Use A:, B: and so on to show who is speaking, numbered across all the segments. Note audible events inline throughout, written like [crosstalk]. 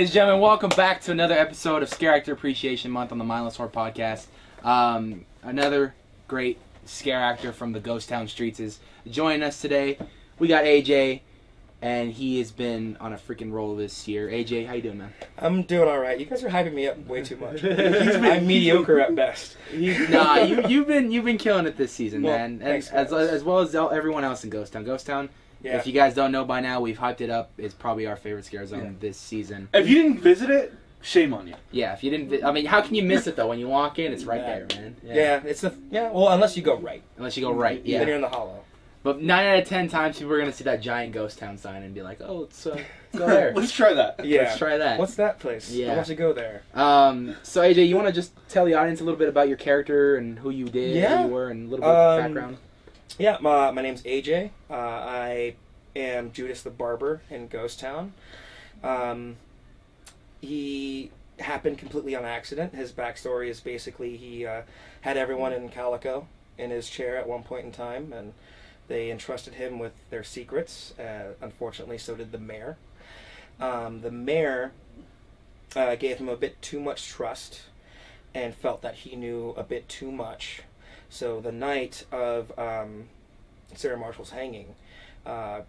A: ladies and gentlemen. Welcome back to another episode of Scare Actor Appreciation Month on the Mindless Horror Podcast. Um, another great scare actor from the Ghost Town streets is joining us today. We got AJ, and he has been on a freaking roll this year. AJ, how you doing, man?
B: I'm doing all right. You guys are hyping me up way too much. [laughs] I'm mediocre at best.
A: nah, you you've been you've been killing it this season,
B: Well,
A: man, and
B: thanks,
A: as as well as everyone else in Ghost Town. Ghost Town.
B: Yeah.
A: If you guys don't know by now, we've hyped it up. It's probably our favorite scare zone
C: Yeah.
A: this season.
C: If you didn't visit it, shame on you.
A: Yeah, if you didn't, vi- I mean, how can you miss it though? When you walk in, it's right
B: Yeah.
A: there, man.
B: yeah. it's the yeah. Well, unless you go right,
A: Unless you go right, yeah.
B: then you're in the hollow.
A: But nine out of ten times, people are gonna see that giant ghost town sign and be like, "Oh, it's uh, let's go [laughs] there.
C: Let's try that.
B: Yeah.
A: Let's try that."
B: What's that place?
A: Yeah.
B: I want to go there.
A: Um. So AJ, you want to just tell the audience a little bit about your character and who you did,
B: Yeah.
A: who you were, and a little bit of
B: Um,
A: background.
B: Yeah. My my name's AJ. Uh, I am Judas the Barber in Ghost Town. Um, he happened completely on accident. His backstory is basically he uh, had everyone in Calico in his chair at one point in time, and they entrusted him with their secrets. Uh, unfortunately, so did the mayor. Um, the mayor uh, gave him a bit too much trust and felt that he knew a bit too much. So the night of um, Sarah Marshall's hanging, uh,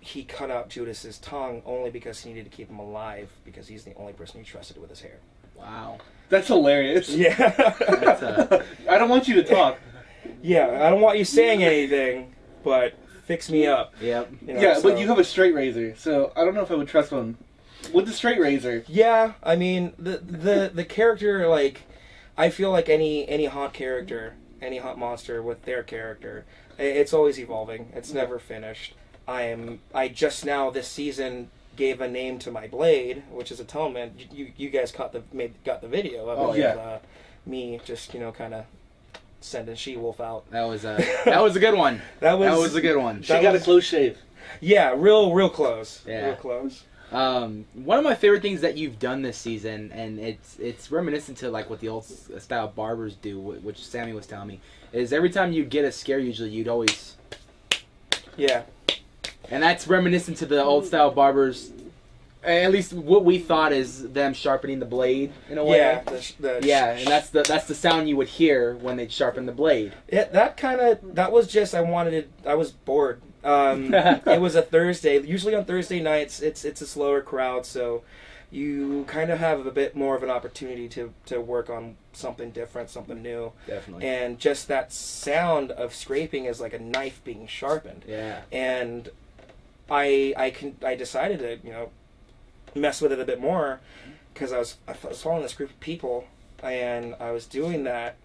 B: he cut out Judas's tongue only because he needed to keep him alive because he's the only person he trusted with his hair.
A: Wow.
C: That's hilarious.
B: Yeah.
A: That's, uh, [laughs]
C: I don't want you to talk.
B: yeah, I don't want you saying anything, but fix me up.
A: Yep.
B: you know,
C: yeah,
B: so-
C: but you have a straight razor, so I don't know if I would trust one. With the straight razor,
B: Yeah, I mean the the the character like I feel like any any hot character, any haunt monster with their character, it's always evolving. It's never finished. I am I just now this season gave a name to my blade, which is atonement. You you, you guys caught the made got the video of
C: Oh,
B: it,
C: yeah.
B: uh, me just you know kind of sending she wolf out.
A: That was a [laughs] that was a good one.
B: That was
A: That was a good one.
C: she got
B: was-
C: a close shave.
B: yeah, real real close.
A: Yeah.
B: Real close.
A: Um, one of my favorite things that you've done this season, and it's it's reminiscent to like what the old style barbers do, which Sammy was telling me, is every time you'd get a scare, usually you'd always,
B: Yeah.
A: and that's reminiscent to the old style barbers. At least what we thought is them sharpening the blade in a way.
B: Yeah. The, the
A: Yeah, and that's the that's the sound you would hear when they'd sharpen the blade.
B: Yeah, that kind of that was just I wanted. I was bored. Um, [laughs] it was a Thursday. Usually on Thursday nights, it's it's a slower crowd, so you kind of have a bit more of an opportunity to to work on something different, something new,
A: Definitely.
B: and just that sound of scraping is like a knife being sharpened.
A: Yeah.
B: And I I can I decided to you know mess with it a bit more because I was I was following this group of people and I was doing that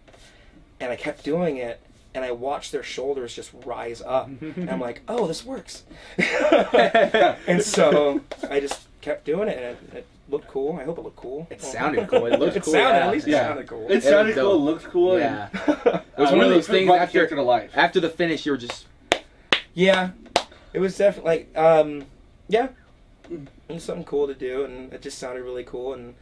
B: and I kept doing it and I watched their shoulders just rise up [laughs] and I'm like oh this works [laughs] and so I just kept doing it and it, it looked cool I hope it looked cool
A: It sounded cool. It looked
B: it
A: cool,
B: sounded
A: yeah.
B: at least it
C: Yeah.
B: sounded cool
C: It sounded
A: dope.
C: cool, it looked cool.
A: Yeah. [laughs] It was
C: I
A: one of those things
C: brought the
A: after
C: character to life.
A: after the finish, you were just
B: Yeah, it was definitely like um, yeah, it was something cool to do, and it just sounded really cool, and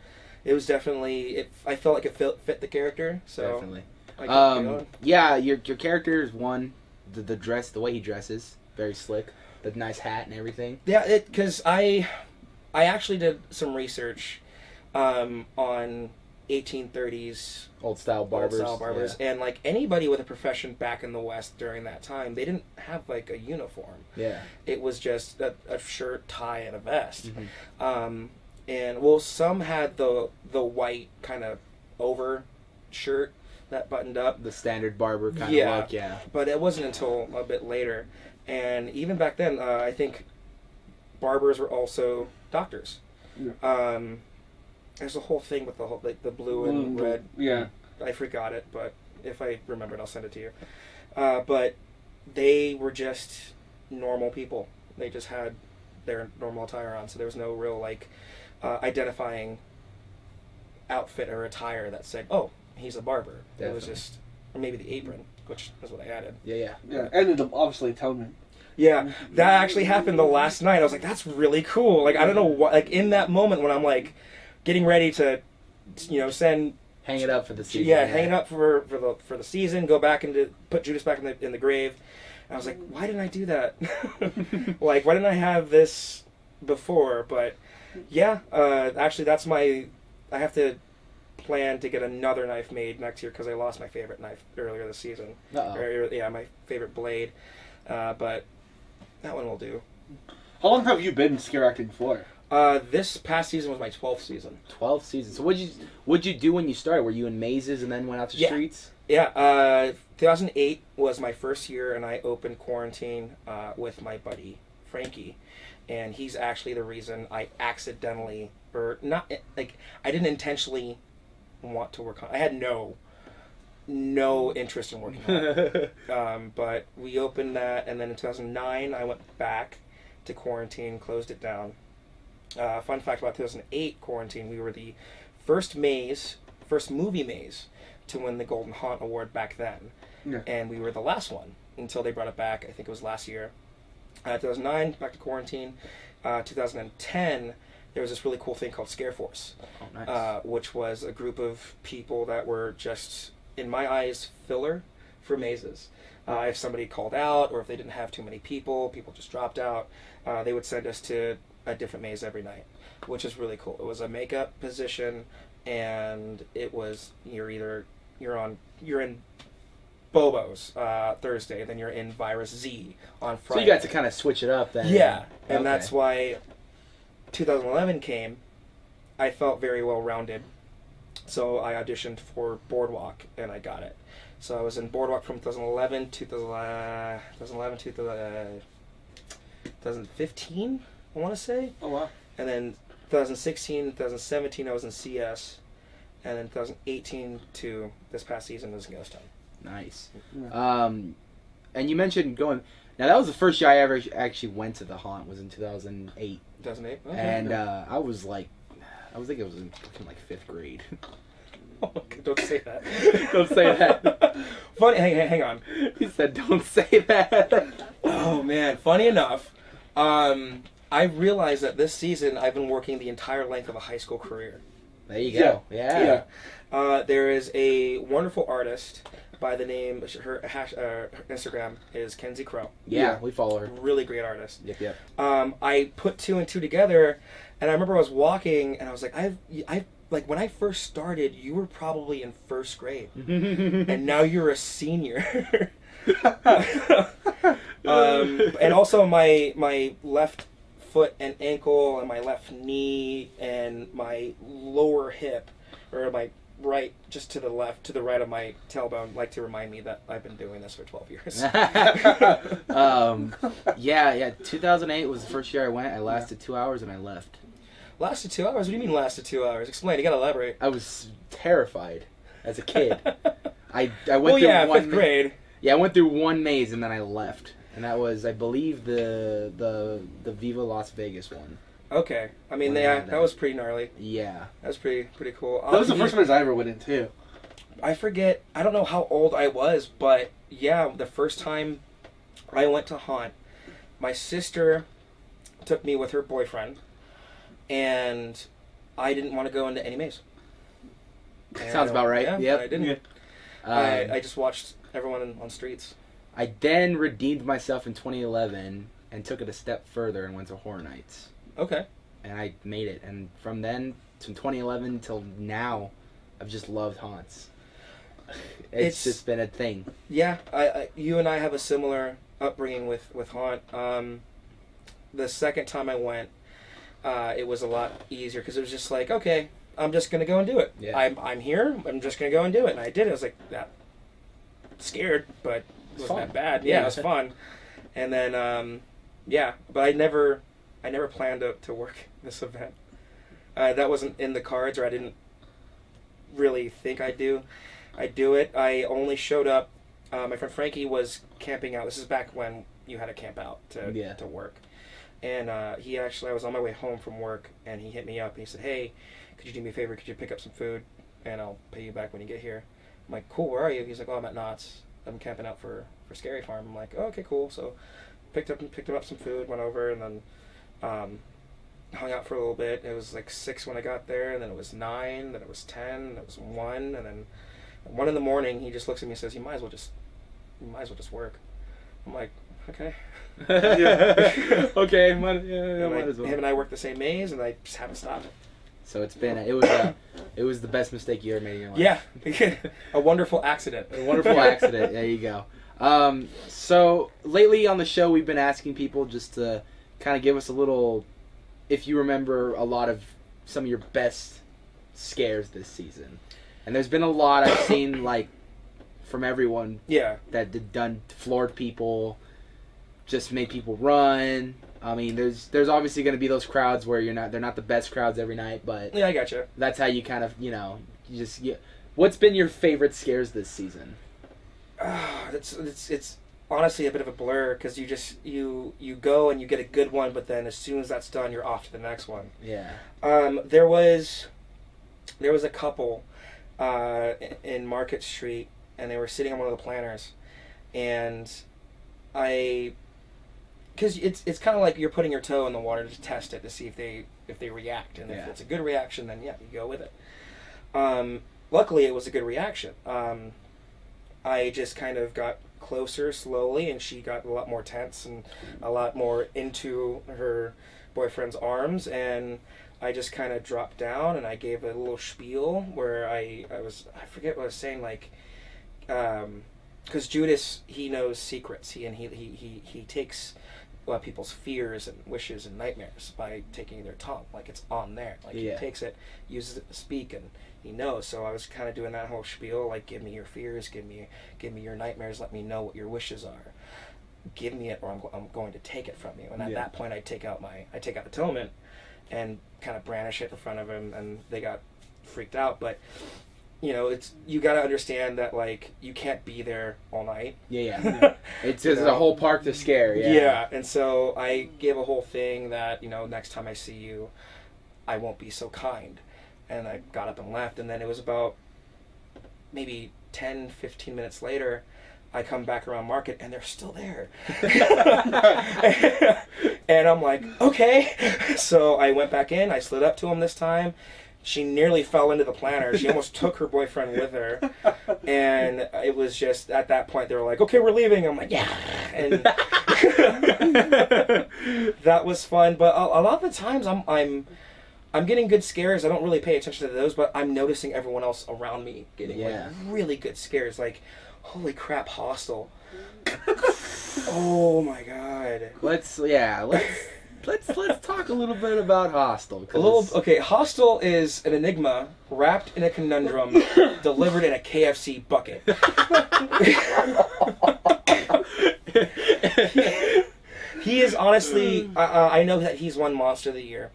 B: it was definitely it. I felt like it fit, fit the character, so
A: definitely. Um, yeah, your your character is one. The, the dress, the way he dresses, very slick. The nice hat and everything.
B: Yeah, it because I I actually did some research um, on 1830s
A: Old style barbers.
B: old style barbers, and like anybody with a profession back in the West during that time, they didn't have like a uniform.
A: Yeah.
B: It was just a, a shirt, tie, and a vest.
A: Mhm.
B: um, and well, some had the the white kind of over shirt that buttoned up,
A: The standard barber kind
B: Yeah.
A: of look. Yeah.
B: but it wasn't until a bit later. And even back then, uh, I think barbers were also doctors.
C: Yeah.
B: Um, there's a whole thing with the whole like the blue and
C: Mm,
B: red.
C: Yeah.
B: I forgot it, but if I remember it, I'll send it to you. Uh, but they were just normal people. They just had their normal attire on, so there was no real like uh, identifying outfit or attire that said, "Oh, he's a barber." It was just, or maybe the apron, which is what I added.
A: Yeah. Yeah.
C: Yeah. And the, obviously atonement.
B: Yeah, that actually happened the last night. I was like, "That's really cool." Like, I don't know what. Like in that moment when I'm like getting ready to, you know, send
A: Hang it up for the season.
B: yeah, hang it up for for the for the season. Go back into put Judas back in the in the grave. And I was like, why didn't I do that? [laughs] like, why didn't I have this before? But Yeah, uh, actually, that's my. I have to plan to get another knife made next year because I lost my favorite knife earlier this season. Or, yeah, my favorite blade, uh, but that one will do.
C: How long have you been scare acting for?
B: Uh, this past season was my twelfth season.
A: 12 seasons. So what'd you what'd you do when you started? Were you in mazes and then went out to
B: Yeah.
A: streets?
B: Yeah, uh, 2008 was my first year, and I opened quarantine uh, with my buddy Frankie, and he's actually the reason I accidentally, or not, like I didn't intentionally want to work on. I had no, no interest in working on. it. [laughs] um, but we opened that, and then in 2009 I went back to quarantine, closed it down. Uh, fun fact about 2008 quarantine: we were the first maze, first movie maze to win the Golden Haunt Award back then,
C: Yeah.
B: and we were the last one until they brought it back. I think it was last year. Uh, 2009, back to quarantine. Uh, 2010, there was this really cool thing called Scare Force,
A: Oh, nice.
B: uh, which was a group of people that were just, in my eyes, filler for mazes. Uh, if somebody called out, or if they didn't have too many people, people just dropped out, uh, they would send us to a different maze every night, which is really cool. It was a makeup position, and it was you're either you're on you're in Bobo's uh, Thursday, then you're in Virus Z on Friday.
A: so you got to kind of switch it up then.
B: Yeah, and
A: Okay.
B: that's why 2011 came. I felt very well rounded, so I auditioned for Boardwalk and I got it. So I was in Boardwalk from 2011 to 2011, 2011 to 2015, I want to say,
C: Oh wow.
B: and then 2016, 2017 I was in CS, and then 2018 to this past season was in Ghost Town.
A: Nice.
C: Yeah.
A: Um, and you mentioned going. Now that was the first year I ever actually went to the haunt. Was in 2008,
B: 2008, okay.
A: and uh, I was like, I was thinking it was in like fifth grade. [laughs]
B: oh don't say that. [laughs]
A: Don't say that. [laughs]
B: Funny, hang, hang- hang on.
A: he said, "Don't say that."
B: Oh man, funny enough, um, I realized that this season I've been working the entire length of a high school career.
A: There you go. Yeah.
B: Yeah. Uh, there is a wonderful artist by the name her, hash, uh, her Instagram is Kenzie Crow.
A: Yeah,
C: Yeah.
A: we follow her.
B: Really great artist.
A: Yep, yep.
B: Um, I put two and two together, and I remember I was walking, and I was like, I've, I've like when I first started, you were probably in first grade, [laughs] and now you're a senior. [laughs] um, and also my my left foot and ankle and my left knee and my lower hip or my right just to the left to the right of my tailbone like to remind me that I've been doing this for 12 years. [laughs]
A: um, yeah, yeah. 2008 was the first year I went. I lasted two hours and I left.
B: lasted 2 hours? What do you mean lasted 2 hours? Explain, you got to elaborate.
A: I was terrified as a kid. [laughs] I I went
B: well,
A: through
B: yeah,
A: one
B: 5th
A: ma-
B: grade.
A: Yeah, I went through one maze and then I left, and that was I believe the the the Viva Las Vegas one.
B: Okay. I mean,
A: Well,
B: yeah,
A: yeah,
B: that
A: that-
B: was pretty gnarly.
A: Yeah.
B: That was pretty pretty cool.
C: That was the
B: Um,
C: first one I ever went in too.
B: I forget. I don't know how old I was, but yeah, the first time I went to haunt, my sister took me with her boyfriend, and I didn't want to go into any maze. And [laughs]
A: Sounds about right.
B: Yeah,
A: Yep.
B: I didn't.
C: Yeah.
A: Um,
B: I, I just watched everyone in, on streets.
A: I then redeemed myself in 2011 and took it a step further and went to Horror Nights,
B: Okay.
A: and I made it. And from then to 2011 till now, I've just loved haunts. It's,
B: It's-
A: just been a thing.
B: Yeah, I, I you and I have a similar upbringing with with haunt. Um, the second time I went, uh, it was a lot easier because it was just like, okay, I'm just gonna go and do it.
A: Yeah.
B: I'm I'm here. I'm just gonna go and do it, and I did. it. I was like that, scared, but it wasn't
A: fun.
B: that bad. Yeah,
A: Yeah.
B: it was [laughs] fun. And then, um, yeah, but I never, I never planned to to work [laughs] this event. Uh, that wasn't in the cards, or I didn't really think I'd do. I do it. I only showed up. Uh, my friend Frankie was camping out. This is back when you had to camp out to
A: Yeah.
B: to work. And uh, he actually, I was on my way home from work, and he hit me up and he said, "Hey, could you do me a favor? Could you pick up some food, and I'll pay you back when you get here." I'm like, "Cool. Where are you?" He's like, "Oh, I'm at Knott's. I'm camping out for for Scary Farm." I'm like, oh, "Okay, cool." So picked up and picked him up some food, went over, and then um, hung out for a little bit. It was like six when I got there, and then it was nine, then it was ten, then it was one, and then one in the morning. He just looks at me and says, "You might as well just, you might as well just work." I'm like, okay. [laughs] [laughs]
A: okay, might, yeah, yeah,
B: And I-
A: might as well.
B: Him and I work the same maze, and I just haven't stopped.
A: So it's been it was a, it was the best mistake you ever made in your life.
B: Yeah, [laughs] a wonderful accident.
A: A wonderful accident. There you go. Um, so lately on the show, we've been asking people just to kind of give us a little, if you remember a lot of some of your best scares this season, and there's been a lot I've [coughs] seen like from everyone
B: Yeah,
A: that did done floored people, just made people run. I mean, there's there's obviously going to be those crowds where you're not they're not the best crowds every night, but
B: yeah, I got you.
A: that's how you kind of you know you just you, what's been your favorite scares this season?
B: Ah, it's it's it's honestly a bit of a blur because you just you you go and you get a good one, but then as soon as that's done, you're off to the next one.
A: Yeah.
B: Um, there was there was a couple uh, in Market Street, and they were sitting on one of the planners, and I because it's it's kind of like you're putting your toe in the water to test it to see if they if they react, and
A: Yeah.
B: if it's a good reaction, then yeah, you go with it. Um, luckily, it was a good reaction. Um, I just kind of got closer slowly, and she got a lot more tense and a lot more into her boyfriend's arms, and I just kind of dropped down and I gave a little spiel where I I was I forget what I was saying like, um, because Judas he knows secrets he and he he he he takes. Uh, people's fears and wishes and nightmares by taking their tongue, like it's on there. Like
A: Yeah.
B: he takes it, uses it to speak, and he knows. So I was kind of doing that whole spiel, like give me your fears, give me give me your nightmares, let me know what your wishes are. Give me it, or I'm, I'm going to take it from you. And at
A: Yeah.
B: that point, I take out my I take out the tillman, and kind of brandish it in front of him, and they got freaked out. But you know, it's you got to understand that like you can't be there all night.
A: Yeah, yeah. [laughs] It's just
B: know?
A: a whole park to scare. Yeah.
B: Yeah, and so I gave a whole thing that, you know, next time I see you, I won't be so kind. And I got up and left, and then it was about maybe 10, 15 minutes later, I come back around market and they're still there. [laughs] [laughs] and I'm like, okay. So I went back in, I slid up to them this time. She nearly fell into the planter. She almost took her boyfriend with her. [laughs] And it was just at that point they were like, okay, we're leaving. I'm like, yeah. And [laughs] that was fun. But a, a lot of the times I'm I'm I'm getting good scares. I don't really pay attention to those, but I'm noticing everyone else around me getting
A: Yeah.
B: like really good scares. Like, holy crap, hostile. [laughs] oh my god.
A: Let's yeah. Let's let's let's talk a little bit about Hostel.
B: A little okay. Hostile is an enigma wrapped in a conundrum, [laughs] delivered in a KFC bucket. he is honestly. I, I know that he's won Monster of the Year.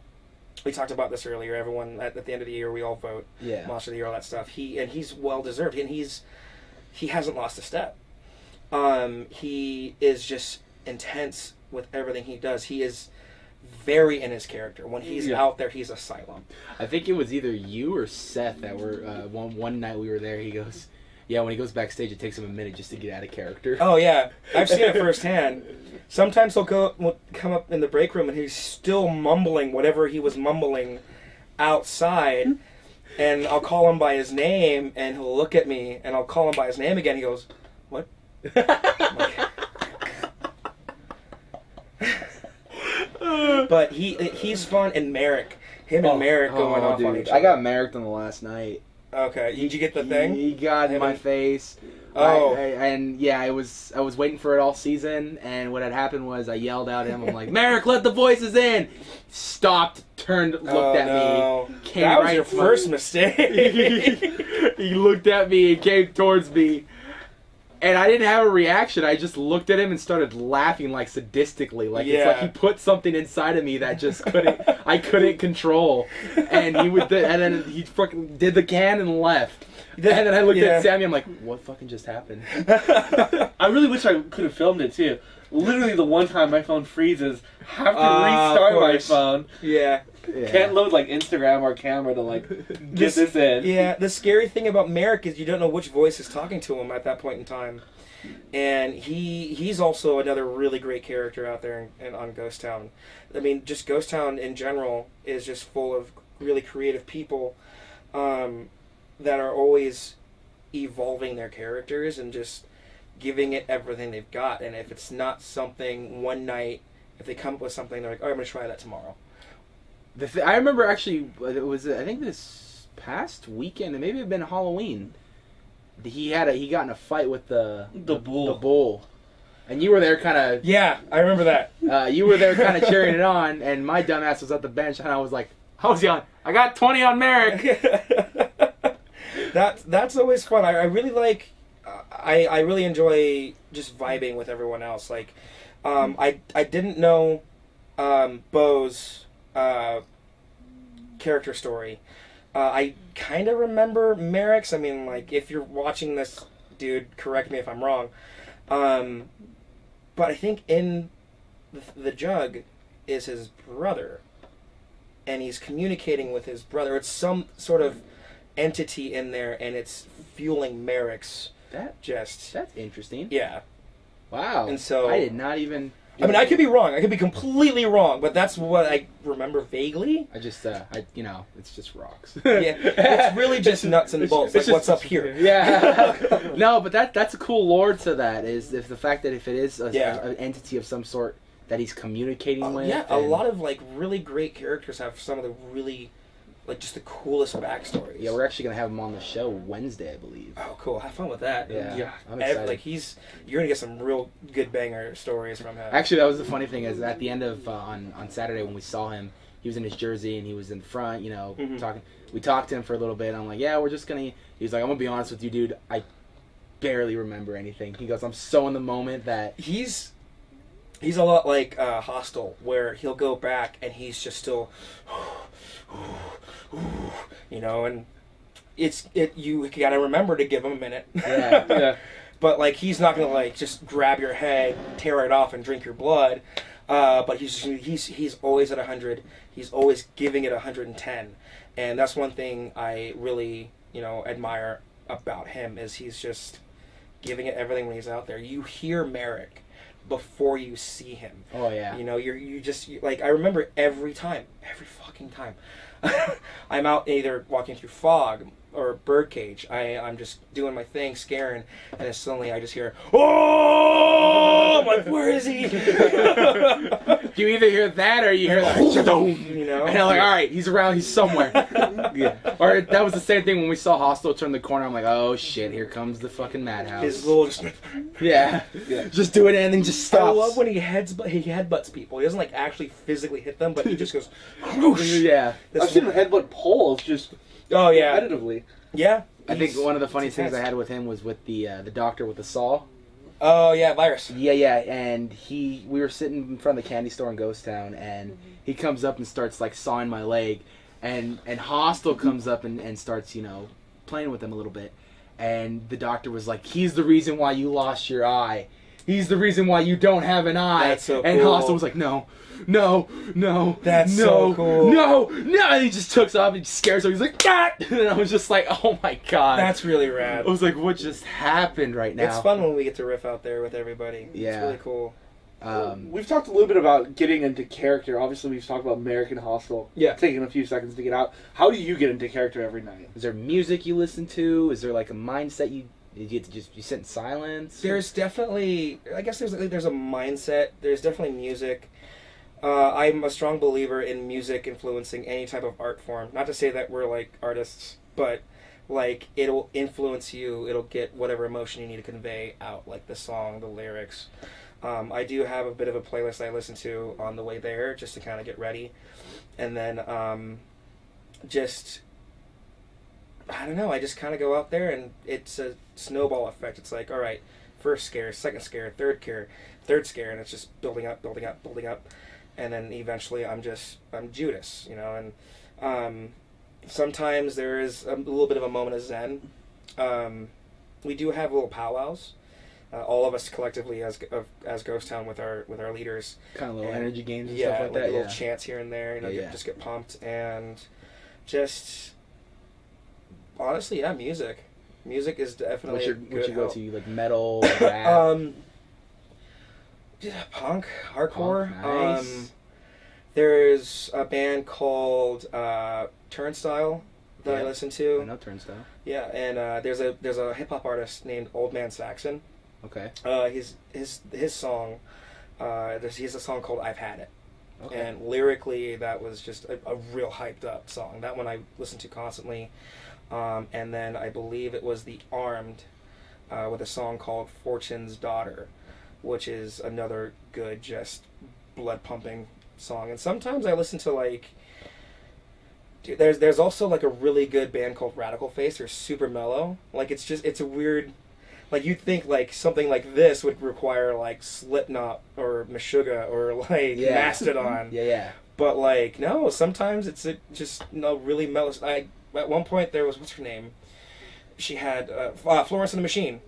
B: We talked about this earlier. Everyone at, at the end of the year, we all vote
A: yeah.
B: Monster of the Year, all that stuff. He and he's well deserved, and he's he hasn't lost a step. Um, he is just intense with everything he does. He is very in his character. When he's
C: Yeah.
B: out there, he's asylum.
A: I think it was either you or Seth that were uh, one one night we were there. He goes, yeah. When he goes backstage, it takes him a minute just to get out of character.
B: Oh yeah, I've seen it [laughs] firsthand. Sometimes he'll go will come up in the break room and he's still mumbling whatever he was mumbling outside, and I'll call him by his name and he'll look at me and I'll call him by his name again. He goes, "What?" [laughs] But he he's fun and Merrick, him and oh. Merrick going
A: Oh,
B: off on each other.
A: I got Merrick on the last night.
B: okay. Did you get the thing?
A: He got in my
B: and-
A: face.
B: Oh.
A: I- I- and yeah, I was I was waiting for it all season, and what had happened was I yelled out at him. I'm like, [laughs] "Merrick, let the voices in!" Stopped, turned, looked
B: oh,
A: at
B: no.
A: me, came
B: That was
A: right
B: your first mistake. [laughs]
A: he looked at me and came towards me, and I didn't have a reaction. I just looked at him and started laughing like sadistically, like it's like he put something inside of me that just couldn't I couldn't control, and he would and then he fucking did the can and left. And then I looked
B: Yeah.
A: at Sammy. I'm like, "What fucking just happened?" [laughs]
C: I really wish I could have filmed it too. Literally, the one time my phone freezes, have to
B: of
C: restart my phone.
B: yeah.
A: Yeah.
C: Can't load like Instagram or camera to like [laughs] get
B: This-
C: this, in.
B: Yeah, the scary thing about Merrick is you don't know which voice is talking to him at that point in time. And he he's also another really great character out there in, in, on Ghost Town. I mean, just Ghost Town in general is just full of really creative people um, that are always evolving their characters and just giving it everything they've got. And if it's not something one night, if they come up with something, they're like, "Oh, I'm gonna try that tomorrow."
A: The th- I remember actually it was I think this past weekend, and maybe it had been Halloween. He had a he got in a fight with the
C: The bull.
A: the bull, and you were there kind of
B: Yeah, I remember that.
A: uh, you were there kind of cheering it on, and my dumbass was at the bench, and I was like, I was yelling, I got twenty on Merrick. [laughs]
B: that that's always fun. I, I really like. I I really enjoy just vibing with everyone else. Like, um, I I didn't know um, Bo's uh, character story. Uh, I kind of remember Merrick's. I mean, like if you're watching this, dude, correct me if I'm wrong. Um, but I think in the, the jug is his brother, and he's communicating with his brother. It's some sort of entity in there, and it's fueling Merrick's
A: That
B: just
A: that's interesting.
B: yeah.
A: Wow.
B: And so-
A: I did not even.
B: I mean, I could be wrong. I could be completely wrong, but that's what I remember vaguely.
A: I just, uh, I, you know, it's just rocks. [laughs]
B: Yeah, it's really just nuts and bolts. Like
A: It's
B: what's up here? [laughs]
A: Yeah. [laughs] no, but that that's a cool lore to that is if the fact that if it is a,
B: Yeah.
A: an entity of some sort that he's communicating
B: Uh,
A: with.
B: yeah, a lot of like really great characters have some of the really, like just the coolest backstories.
A: Yeah, we're actually gonna have him on the show Wednesday, I believe.
B: Oh, cool! Have fun with that.
A: Yeah,
C: Yeah.
A: I'm excited.
B: like he's, you're gonna get some real good banger stories from him.
A: Actually, that was the funny thing is at the end of uh, on on Saturday when we saw him, he was in his jersey and he was in front, you know,
B: Mhm.
A: talking. We talked to him for a little bit. I'm like, yeah, we're just gonna. He's like, I'm gonna be honest with you, dude. I barely remember anything. He goes, I'm so in the moment that
B: he's he's a lot like uh, Hostel, where he'll go back and he's just still, [sighs] [sighs] [sighs] you know, and it's it you gotta remember to give him a minute.
A: Yeah. [laughs]
C: yeah.
B: but like he's not gonna like just grab your head, tear it off, and drink your blood. Uh, but he's he's he's always at hundred. He's always giving it hundred and ten, and that's one thing I really you know admire about him is he's just giving it everything when he's out there. You hear Merrick before you see him.
A: oh yeah,
B: You know, you're you just you, like I remember every time, every fucking time. [laughs] I'm out either walking through fog or birdcage. I I'm just doing my thing, scaring, and then suddenly I just hear, "Oh!" I'm like, "Where is he?" [laughs]
A: you either hear that or you hear like, [laughs]
B: you know,
A: and I'm like, all right, he's around, he's somewhere. [laughs] yeah. Or that was the same thing when we saw Hostel turn the corner. I'm like, oh shit, here comes the fucking madhouse.
B: his little just.
A: yeah.
C: Yeah.
A: Just doing anything, just
B: stop.
A: I
B: love when he heads he headbutts people. He doesn't like actually physically hit them, but he just goes. whoosh.
A: yeah.
B: This
C: I've seen him headbutt poles just
B: oh yeah,
C: repetitively.
B: yeah.
A: I think one of the funniest things I had with him was with the uh, the doctor with the saw.
B: Oh yeah, virus.
A: Yeah, yeah, and he we were sitting in front of the candy store in Ghost Town, and he comes up and starts like sawing my leg, and and Hostel comes up and, and starts you know playing with him a little bit, and the doctor was like, he's the reason why you lost your eye. He's the reason why you don't have an eye.
B: That's so
A: and
B: cool.
A: Hostel was like, no, no, no,
B: That's
A: no,
B: so cool.
A: no, no, and he just took off and scares him. He's like, God! [laughs] and I was just like, oh my god.
B: That's really rad.
A: I was like, what just happened right now?
B: It's fun when we get to riff out there with everybody.
A: Yeah.
B: It's really cool.
A: Um,
C: we've talked a little bit about getting into character. Obviously, we've talked about American Hostel.
B: Yeah.
C: Taking a few seconds to get out. How do you get into character every night?
A: Is there music you listen to? Is there like a mindset you you get to just you sit in silence?
B: There's definitely, I guess there's there's a mindset. There's definitely music. Uh, I'm a strong believer in music influencing any type of art form. Not to say that we're like artists, but like it'll influence you. It'll get whatever emotion you need to convey out, like the song, the lyrics. Um, I do have a bit of a playlist I listen to on the way there just to kind of get ready, and then um, just I don't know. I just kind of go out there, and it's a snowball effect. It's like, all right, first scare, second scare, third scare, third scare, and it's just building up, building up, building up, and then eventually, I'm just I'm Judas, you know. And um, sometimes there is a little bit of a moment of zen. Um, we do have little powwows. Uh, all of us collectively as of, as Ghost Town with our with our leaders,
A: kind of little
B: and-
A: energy games and
B: yeah,
A: stuff like,
B: like
A: that.
B: little
A: Yeah.
B: chants here and there, you know,
A: Yeah,
B: get,
A: yeah.
B: just get pumped and just honestly, yeah, music. Music is definitely
A: What's your what's your go
B: help.
A: to like metal, [coughs] rap?
B: um, yeah, punk, hardcore.
A: Punk, nice.
B: Um, there's a band called uh, Turnstile that I
A: Yeah.
B: listen
A: I
B: to.
A: know Turnstile.
B: Yeah, and uh, there's a there's a hip hop artist named Old Man Saxon.
A: Okay.
B: Uh, his his his song. Uh, there's he has a song called "I've Had It,"
A: Okay.
B: and lyrically that was just a, a real hyped up song. That one I listened to constantly. Um, and then I believe it was the Armed uh, with a song called "Fortune's Daughter," which is another good, just blood pumping song. And sometimes I listen to like. Dude, there's there's also like a really good band called Radical Face. They're super mellow. Like it's just it's a weird like you'd think like something like this would require like Slipknot or Meshuggah or [laughs] like
A: Yeah.
B: Mastodon, [laughs]
A: yeah, yeah.
B: but like no, sometimes it's a, just no really mellow. I at one point there was what's her name? She had uh, uh, Florence and the Machine.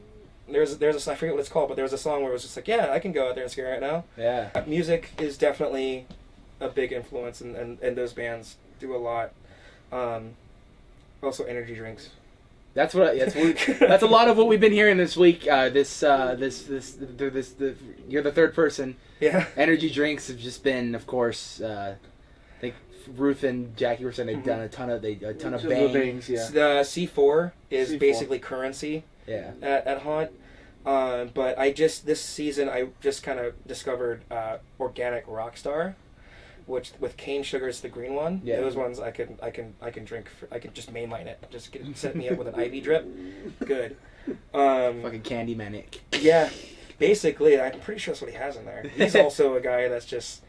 B: There's there's a I forget what it's called, but there was a song where it was just like yeah I can go out there and scare right now.
A: Yeah.
B: Music is definitely a big influence, and and, and those bands do a lot. Um, also, energy drinks.
A: That's what. That's what, [laughs] that's a lot of what we've been hearing this week. Uh, this uh, this this this, this the, you're the third person.
B: Yeah.
A: Energy drinks have just been, of course. Uh, Ruth and Jackie were saying they've
B: Mhm.
A: done a ton of they a ton of
C: Just
A: bang.
C: the bangs, yeah.
B: The C4 is
C: C4.
B: basically currency
A: Yeah.
B: at, at Haunt. Uh, but I just this season I just kind of discovered uh, organic Rockstar, which with cane sugars, the green one.
A: Yeah.
B: Those ones I can I can I can drink. For, I can just mainline it. Just get, set me up with an [laughs] IV drip. Good. Um,
A: Fucking candy manic.
B: yeah, basically, I'm pretty sure that's what he has in there. He's [laughs] also a guy that's just.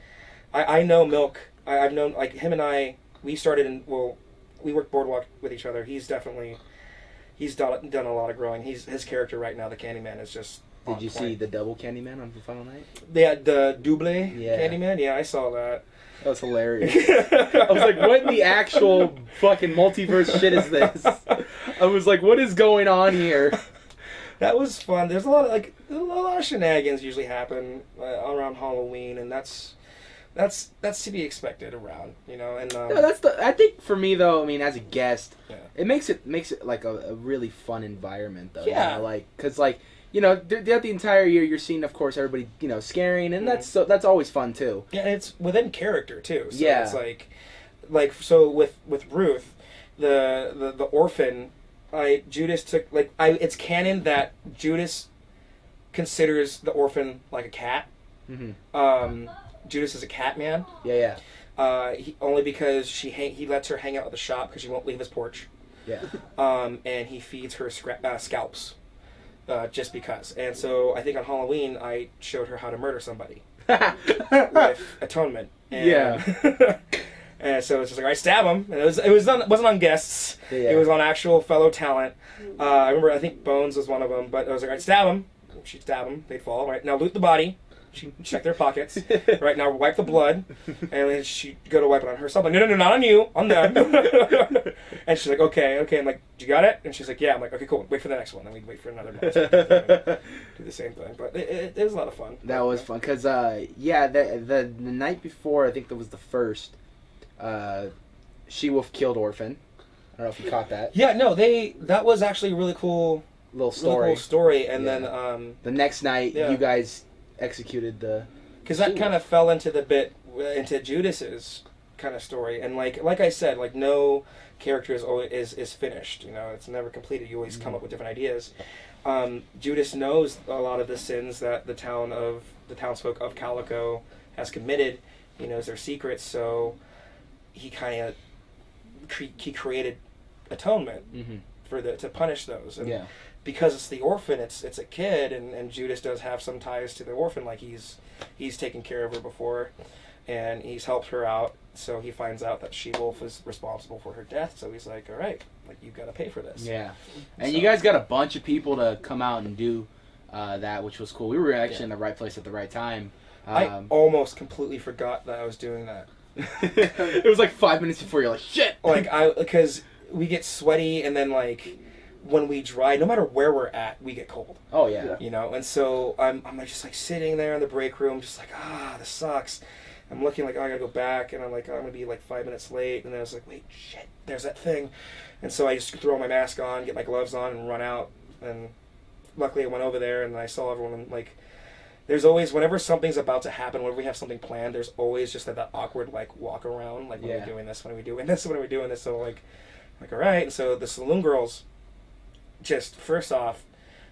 B: I, I know Milk. I, I've known like him and I. We started in well, we worked boardwalk with each other. He's definitely, he's done done a lot of growing. He's his character right now. The Candyman is just.
A: Did you see the double Candyman on the final night?
B: They had the double
A: Yeah.
B: Candyman. Yeah, I saw that.
A: That was hilarious. [laughs] I was like, what in the actual fucking multiverse shit is this? [laughs] I was like, what is going on here?
B: That was fun. There's a lot of like a lot of shenanigans usually happen uh, around Halloween, and that's that's that's to be expected around, you know. And um,
A: No, that's the. I think for me though, I mean, as a guest,
B: Yeah.
A: it makes it makes it like a, a really fun environment though.
B: Yeah.
A: You know, like because like you know throughout the entire year you're seeing, of course, everybody you know scaring, and
B: Mhm.
A: that's so that's always fun too.
B: Yeah, and it's within character too. So
A: Yeah.
B: it's like like so with with Ruth, the the, the orphan, I Judas took like I it's canon that Judas considers the orphan like a cat.
A: Mm-hmm.
B: Um Judas is a cat man.
A: Yeah, yeah,
B: Uh, he, only because she hang, he lets her hang out at the shop because she won't leave his porch.
A: yeah.
B: Um, and he feeds her scra- uh, scalps, uh, just because. And so I think on Halloween I showed her how to murder somebody. [laughs] with atonement. And,
A: Yeah. [laughs]
B: and so it's just like I stab him, and it was it was on, wasn't on guests.
A: Yeah.
B: It was on actual fellow talent. Uh, I remember I think Bones was one of them, but I was like I stab him. She'd stab him, they'd fall. Right now, loot the body. She check their pockets. [laughs] Right now, wipe the blood, and then she go to wipe it on herself. Like, no, no, no, not on you, on them. [laughs] and she's like, okay, okay. I'm like, do you got it? And she's like, yeah. I'm like, okay, cool. Wait for the next one. Then we wait for another month. [laughs] Do the same thing, but it, it, it was a lot of fun.
A: That was fun because uh, yeah, the, the the night before I think that was the first. Uh, She Wolf killed Orphan. I don't know if you caught that
B: Yeah, no, they that was actually a really cool,
A: little
B: really
A: story.
B: cool story. And
A: Yeah.
B: then um,
A: The next night,
B: Yeah.
A: you guys executed the.
B: because that kind of fell into the bit into Judas's kind of story, and like like I said, like no character is always is, is finished. You know, it's never completed. You always come up with different ideas. Um, Judas knows a lot of the sins that the town of the townsfolk of Calico has committed. He knows their secrets, so he kind of cre- he created atonement
A: Mm-hmm.
B: for the to punish those. And
A: Yeah.
B: Because it's the orphan, it's it's a kid, and, and Judas does have some ties to the orphan. Like he's he's taken care of her before, and he's helped her out. So he finds out that She Wolf is responsible for her death. So he's like, all right, like you've got to pay for this.
A: Yeah. And
B: So-
A: you guys got a bunch of people to come out and do uh, that, which was cool. We were actually
B: Yeah.
A: in the right place at the right time.
B: I
A: Um,
B: almost completely forgot that I was doing that. [laughs]
A: it was like five minutes before you're like, shit.
B: Like [laughs] I because we get sweaty, and then like when we dry, no matter where we're at, we get cold.
A: oh yeah.
B: you know and so i'm, I'm just like sitting there in the break room just like ah this sucks i'm looking like oh, i gotta go back and i'm like oh, i'm gonna be like five minutes late and then i was like wait shit there's that thing and so i just throw my mask on get my gloves on and run out and luckily i went over there and i saw everyone and like there's always whenever something's about to happen whenever we have something planned there's always just that, that awkward like walk around like when are
A: Yeah.
B: we doing this when are we doing this when are we doing this so like like all right and so the saloon girls just first off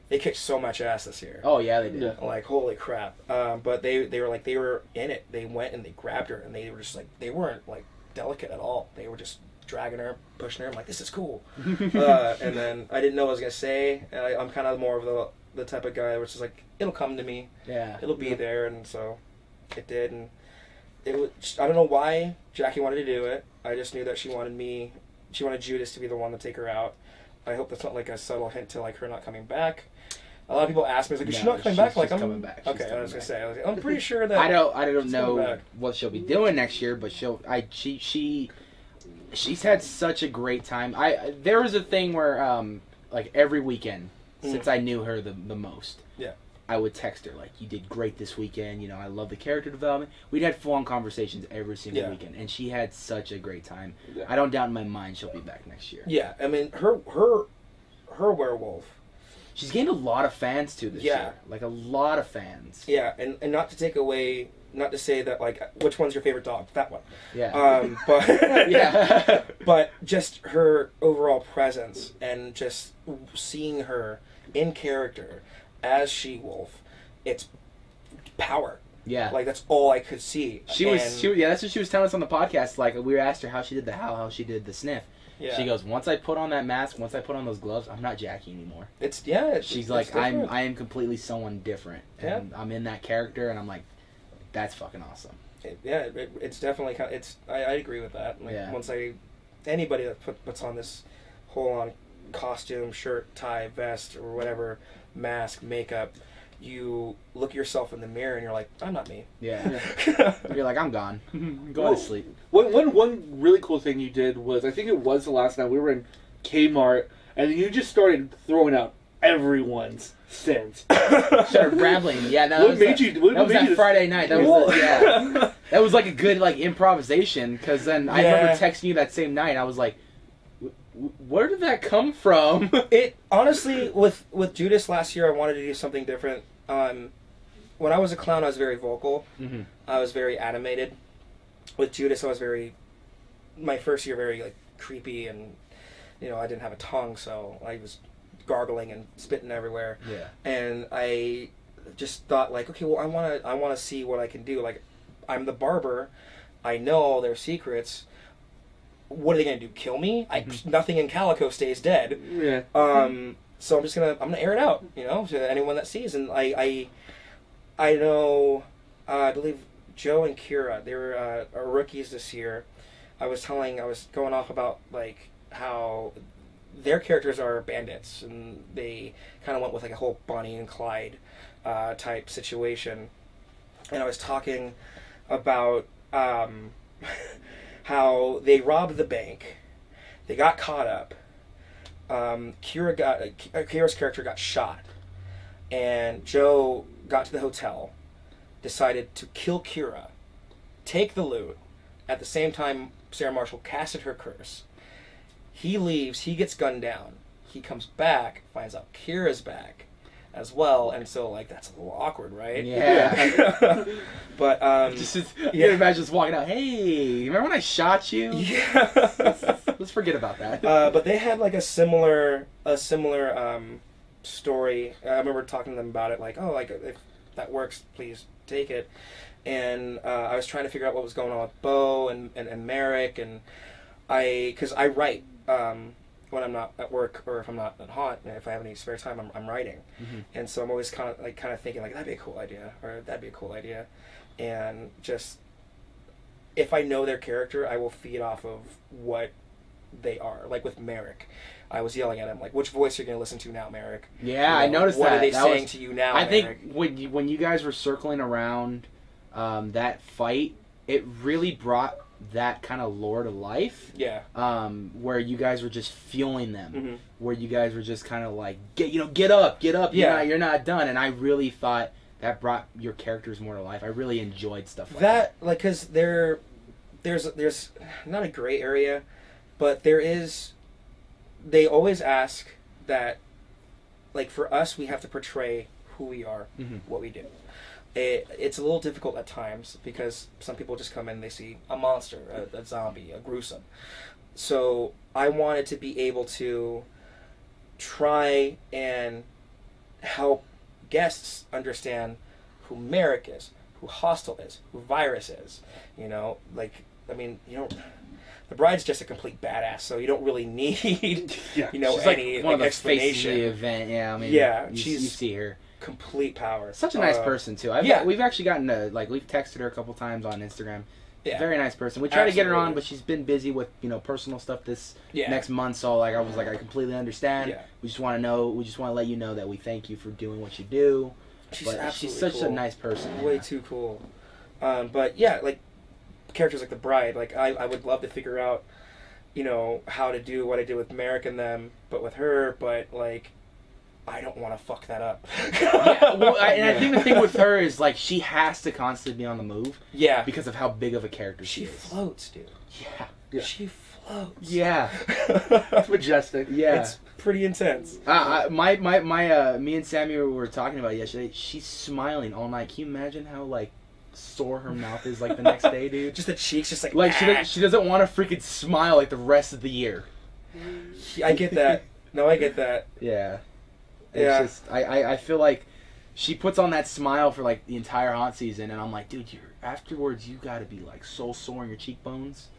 B: they kicked so much ass this year.
A: Oh yeah, they did.
C: Yeah.
B: Like holy crap! Um, but they they were like they were in it. They went and they grabbed her, and they were just like they weren't like delicate at all. They were just dragging her, pushing her. I'm like, this is cool. [laughs] uh, and then I didn't know what I was gonna say. I, I'm kind of more of the the type of guy which is like it'll come to me,
A: Yeah.
B: it'll be
C: Yeah.
B: there, and so it did. And it was I don't know why Jackie wanted to do it. I just knew that she wanted me. She wanted Judas to be the one to take her out. I hope that's not like a subtle hint to like her not coming back. A lot of people ask me, like, "Is she not coming back?" Like, I'm
A: coming back. She's
B: Okay, I was gonna
A: back.
B: say, I was, I'm pretty sure that [laughs]
A: I don't I don't know what she'll be doing next year, but she'll I she she she's had such a great time. I there was a thing where um like every weekend
B: Mm.
A: since I knew her the the most.
B: Yeah.
A: I would text her like, "You did great this weekend. You know, I love the character development." We'd had full on conversations every single
B: Yeah.
A: weekend, and she had such a great time.
C: Yeah.
A: I don't doubt in my mind she'll be back next year.
B: Yeah, I mean, her her her werewolf.
A: She's gained a lot of fans too this
B: Yeah.
A: year, like a lot of fans.
B: Yeah, and, and not to take away, not to say that like which one's your favorite dog? That one.
A: Yeah,
B: Um, [laughs] but [laughs]
A: yeah, [laughs]
B: but just her overall presence and just seeing her in character as She Wolf, it's power.
A: yeah.
B: Like that's all I could see.
A: She was, she yeah. That's what she was telling us on the podcast. Like we asked her how she did the how, how she did the sniff.
B: Yeah.
A: She goes, once I put on that mask, once I put on those gloves, I'm not Jackie anymore.
B: It's yeah. It's,
A: She's
B: it's
A: like, I'm. I am completely someone different, and I'm in that character, and I'm like, that's fucking awesome.
B: It- yeah, it, it's definitely kind of, it's I, I agree with that. Like
A: Yeah.
B: once I anybody that put, puts on this whole on costume, shirt, tie, vest, or whatever, mask, makeup, you look yourself in the mirror and you're like, I'm not me.
A: Yeah. [laughs] You're like, I'm gone. [laughs] Go
C: Well,
A: to sleep.
C: One, one, one really cool thing you did was I think it was the last night we were in Kmart and you just started throwing out everyone's sins. [laughs]
A: Started rambling. Yeah, that
C: What
A: was
C: made
A: that,
C: you- what
A: that was
C: made
A: that
C: you-
A: Friday night. That was the, yeah. That was like a good like improvisation because then I remember texting you that same night. I was like, "W- w- where did that come from? [laughs]
B: it honestly with with Judas last year, I wanted to do something different. Um, when I was a clown, I was very vocal.
A: Mhm.
B: I was very animated. With Judas, I was very. My first year, very like creepy, and you know, I didn't have a tongue, so I was gargling and spitting everywhere.
A: Yeah.
B: And I just thought, like, okay, well, I want to, I want to see what I can do. Like, I'm the barber. I know all their secrets. What are they gonna do? Kill me? I, nothing in Calico stays dead.
C: yeah.
B: Um, so I'm just gonna I'm gonna air it out, you know, to anyone that sees. And I I, I know, uh, I believe Joe and Kira they were uh, are rookies this year. I was telling I was going off about like how their characters are bandits and they kind of went with like a whole Bonnie and Clyde uh, type situation. And I was talking about um, [laughs] how they robbed the bank, they got caught up. Um, Kira got uh, Kira's character got shot, and Joe got to the hotel, decided to kill Kira, take the loot. At the same time, Sarah Marshall casted her curse. He leaves. He gets gunned down. He comes back, finds out Kira's back, as well, and so like that's a little awkward, right?
A: Yeah. [laughs]
B: but um, [laughs]
A: Just, just
B: Yeah.
A: you can imagine just walking out. Hey, remember when I shot you? [laughs]
B: yeah.
A: Let's forget about that.
B: Uh, but they had like a similar a similar um, story. I remember talking to them about it, like, oh, like if that works, please take it. And uh, I was trying to figure out what was going on with Bo and, and, and Merrick, and I because I write um, when I'm not at work or if I'm not at haunt, and if I have any spare time, I'm, I'm writing,
A: Mhm.
B: and so I'm always kind of like kind of thinking like that'd be a cool idea or that'd be a cool idea, and just if I know their character, I will feed off of what they are. Like with Merrick, I was yelling at him like, "Which voice are you going to listen to now, Merrick?"
A: yeah,
B: You
A: I noticed
B: what
A: that.
B: What are they
A: That
B: saying
A: was-
B: to you now?
A: I
B: Merrick?
A: think when you, when you guys were circling around um, that fight, it really brought that kind of lore to life.
B: yeah,
A: Um, where you guys were just fueling them,
B: Mhm.
A: where you guys were just kind of like, get you know, get up, get up, you're
B: Yeah.
A: not, you're not done. And I really thought that brought your characters more to life. I really enjoyed stuff like
B: that like because there, there's there's not a gray area, but there is. They always ask that, like for us, we have to portray who we are,
A: Mhm.
B: what we do. It, it's a little difficult at times because some people just come in and they see a monster, a, a zombie, a gruesome. So I wanted to be able to try and help guests understand who Merrick is, who Hostile is, who Virus is. You know, like I mean, you know, the bride's just a complete badass, so you don't really [laughs] need
C: Yeah.
B: you know
A: she's like
B: any
A: one
B: like,
A: of the faces of the
B: explanation.
A: event. Yeah, I mean,
B: Yeah,
A: you,
B: she's-
A: you see her.
B: Complete power.
A: Such a nice
B: Uh,
A: person too. I've,
B: yeah.
A: we've actually gotten to like we've texted her a couple times on Instagram.
B: Yeah.
A: Very nice person. We tried to get her on, but she's been busy with you know personal stuff this
B: Yeah.
A: next month. So like I was like I completely understand.
B: Yeah.
A: We just want to know. We just want to let you know that we thank you for doing what you do.
B: She's
A: but
B: absolutely
A: she's such a nice person.
B: way
A: yeah.
B: too cool. Um, but yeah, like characters like the bride, like I, I would love to figure out, you know, how to do what I did with Merrick and them, but with her. But like, I don't want to fuck that up.
A: yeah, well, I, and I [laughs] think the thing with her is like she has to constantly be on the move
B: yeah,
A: because of how big of a character she,
B: she
A: is.
B: floats, dude.
A: Yeah.
C: Yeah.
B: She floats.
A: Yeah. [laughs]
C: That's majestic.
A: Yeah.
B: It's pretty intense.
A: Uh, I, my my my uh, me and Sammy were talking about it yesterday. She's smiling all night. Can you imagine how like sore her mouth is like the next day, dude? [laughs]
B: Just the cheeks, just like
A: Like she
B: ah.
A: doesn't, she doesn't want to freaking smile like the rest of the year.
B: I get that. No, I get that.
A: Yeah. It's
B: Yeah.
A: just I, I I feel like she puts on that smile for like the entire haunt season, and I'm like, dude, you're afterwards you got to be like so sore in your cheekbones.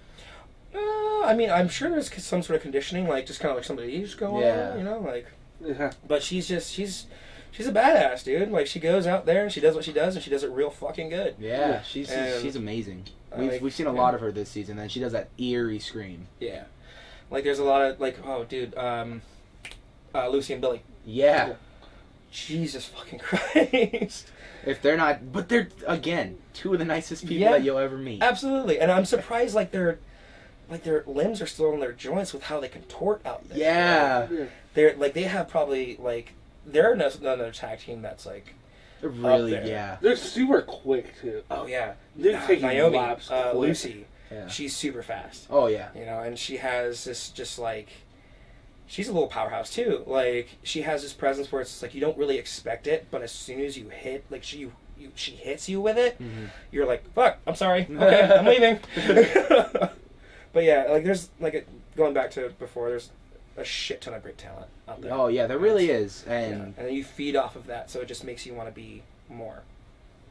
B: Uh, I mean, I'm sure there's some sort of conditioning, like just kind of like somebody's going,
A: Yeah.
B: you know, like.
C: Yeah.
B: But she's just she's she's a badass, dude. Like she goes out there and she does what she does, and she does it real fucking good.
A: Yeah,
C: Yeah.
A: she's
B: And
A: she's amazing. We've
B: like-
A: we've seen a
B: yeah.
A: lot of her this season, and she does that eerie scream.
B: Yeah. Like there's a lot of like, oh, dude, um, uh, Lucy and Billy.
A: Yeah.
C: Yeah.
B: Jesus fucking [laughs] Christ.
A: If they're not, but they're again two of the nicest people
B: Yeah.
A: that you'll ever meet.
B: Absolutely, and I'm surprised like their like their limbs are still in their joints with how they contort out there.
A: Yeah,
C: Yeah.
B: they're like they have probably like they're ano- another tag team that's like
A: really.
B: there.
A: Yeah,
C: They're super quick too.
B: oh yeah
C: They're
B: Uh,
C: taking
B: Naomi
C: laps
B: uh,
C: quick.
B: Lucy
A: yeah.
B: she's super fast
A: Oh yeah.
B: you know and she has this just like she's a little powerhouse too like she has this presence where it's like you don't really expect it but as soon as you hit like she you, she hits you with it
A: Mhm.
B: you're like fuck i'm sorry [laughs] okay i'm leaving [laughs] but yeah like there's like it, going back to before there's a shit ton of great talent out there
A: Oh yeah, there really is,
B: Yeah.
A: and
B: and then you feed off of that so it just makes you want to be more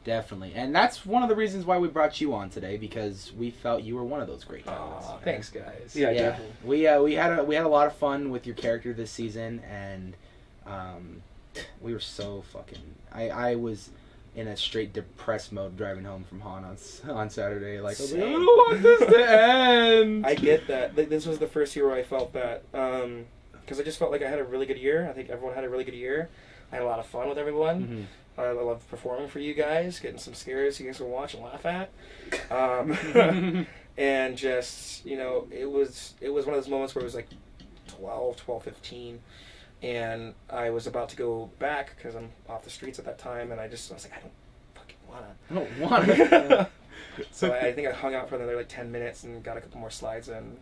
A: definitely, and that's one of the reasons why we brought you on today because we felt you were one of those great talents.
B: Aw, thanks guys
C: Yeah,
A: yeah,
C: definitely.
A: we uh, we had a we had a lot of fun with your character this season, and um, we were so fucking. I I was in a straight depressed mode driving home from Han on [laughs] on Saturday. Like I I don't want this to [laughs] end.
B: I get that. Th- This was the first year where I felt that because I just felt like I had a really good year. I think everyone had a really good year. I had a lot of fun with everyone.
A: Mhm.
B: I love performing for you guys, getting some scares you guys can watch and laugh at. Um, [laughs] [laughs] and just you know, it was it was one of those moments where it was like 12, 12, 15. and I was about to go back because I'm off the streets at that time, and I just I was like, I don't fucking wanna.
A: I don't wanna. [laughs]
B: so I, I think I hung out for another like ten minutes and got a couple more slides in.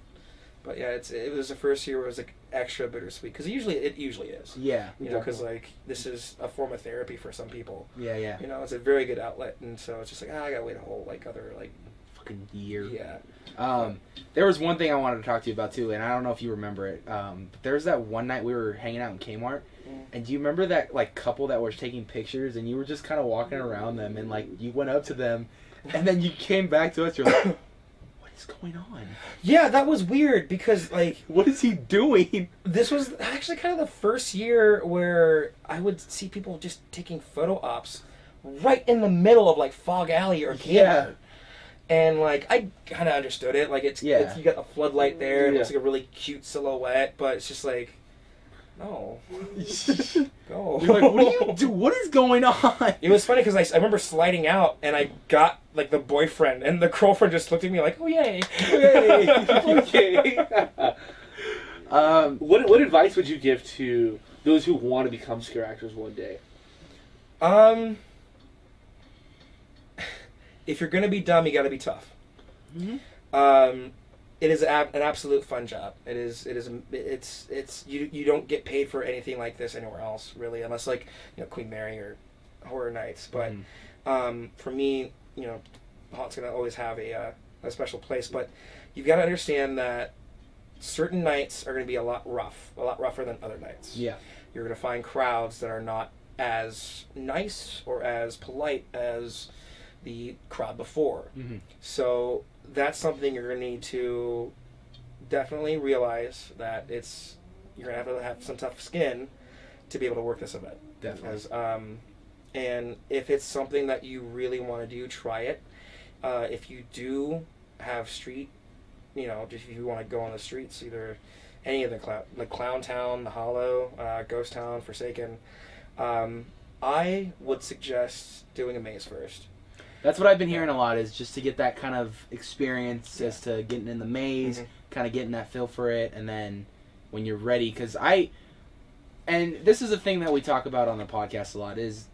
B: But yeah, it's it was the first year where it was like extra bittersweet because usually it usually is.
A: yeah,
B: You know, because like this is a form of therapy for some people.
A: yeah, yeah.
B: You know, it's a very good outlet, and so it's just like ah, I gotta wait a whole like other like
A: Fucking year.
B: yeah.
A: Um, there was one thing I wanted to talk to you about too, and I don't know if you remember it. Um, but there was that one night we were hanging out in Kmart,
B: Mm.
A: and do you remember that like couple that was taking pictures, and you were just kind of walking around them, and like you went up to them, and then you came back to us. You're like, "What is going on?
B: Yeah, that was weird because like [laughs]
A: What is he doing?"
B: this was actually kind of the first year where I would see people just taking photo ops right in the middle of like Fog Alley or Kmart.
A: Yeah.
B: And like I kind of understood it, like it's,
A: Yeah.
B: it's you got the floodlight there, and it looks like a really cute silhouette, but it's just like, no, [laughs]
A: You're
B: go.
A: like, "What do you do? What is going on?"
B: It was funny because I, I remember sliding out and I got like the boyfriend, and the girlfriend just looked at me like, oh yay, [laughs] yay,
C: okay.
A: Um,
C: what what advice would you give to those who want to become scare actors one day?
B: Um, if you're gonna be dumb, you got to be tough.
A: Mhm.
B: Um, it is an absolute fun job. It is. It is. It's. It's. You. You don't get paid for anything like this anywhere else, really, unless like you know Queen Mary or Horror Nights. But
A: Mhm.
B: um, for me, you know, Haunt's gonna always have a uh, a special place. But you've got to understand that certain nights are gonna be a lot rough, a lot rougher than other nights
A: yeah,
B: you're going to find crowds that are not as nice or as polite as the crowd before.
A: Mhm.
B: So that's something you're gonna need to definitely realize that it's you're gonna have to have some tough skin to be able to work this event.
A: Definitely.
B: Because, um, and if it's something that you really want to do, try it. Uh, if you do have street, you know, if you want to go on the streets, either any of the clown, like Clown Town, the Hollow, uh, Ghost Town, Forsaken, um, I would suggest doing a maze first.
A: That's what I've been hearing a lot is just to get that kind of experience as to getting in the maze,
B: Mhm.
A: kind of getting that feel for it, and then when you're ready, because I, and this is a thing that we talk about on the podcast a lot is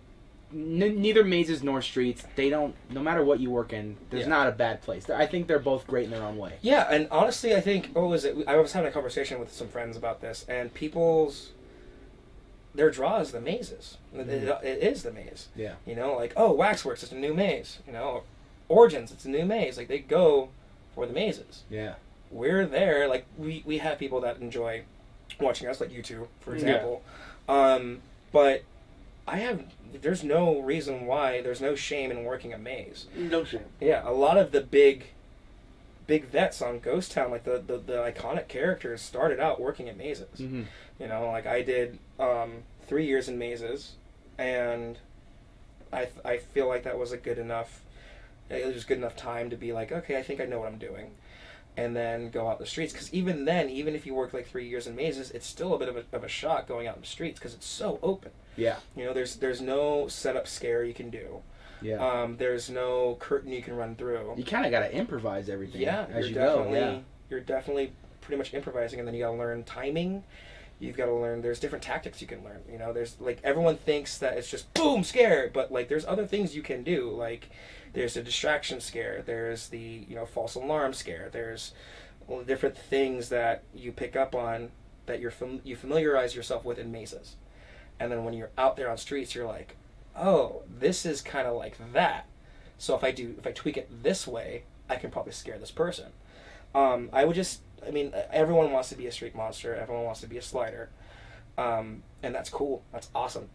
A: n- neither mazes nor streets they don't no matter what you work in there's
B: Yeah.
A: not a bad place i think they're both great in their own way
B: Yeah, and honestly, I think what was it? I was having a conversation with some friends about this, and people's their draw is the mazes. It- It, it is the maze.
A: yeah
B: You know, like oh, Waxworks, it's a new maze. You know, Origins, it's a new maze. Like they go for the mazes.
A: yeah
B: We're there. Like we we have people that enjoy watching us, like you two, for
C: Yeah.
B: example. Um, but I have. There's no reason why. There's no shame in working a maze.
C: No shame.
B: Yeah, a lot of the big, big vets on Ghost Town, like the, the, the iconic characters, started out working at mazes.
A: mm-hmm.
B: You know, like I did um, three years in mazes, and I th- I feel like that was a good enough. It was good enough time to be like, okay, I think I know what I'm doing, and then go out the streets. Because even then, even if you work like three years in mazes, it's still a bit of a, of a shock going out in the streets because it's so open.
A: yeah
B: You know, there's there's no setup scare you can do.
A: yeah
B: Um, there's no curtain you can run through.
A: you kind of got to improvise everything
B: Yeah,
A: as
B: you're
A: you go yeah
B: you're definitely pretty much improvising, and then you got to learn timing. You've got to learn. There's different tactics you can learn. You know, there's like everyone thinks that it's just boom scare, but like there's other things you can do. Like there's a distraction scare. There's the you know false alarm scare. There's different things that you pick up on that you're fam- you familiarize yourself with in mazes, and then when you're out there on streets, you're like, oh, this is kind of like that. So if I do if I tweak it this way, I can probably scare this person. Um, I would just, I mean, everyone wants to be a street monster. Everyone wants to be a slider, um, and that's cool. That's awesome.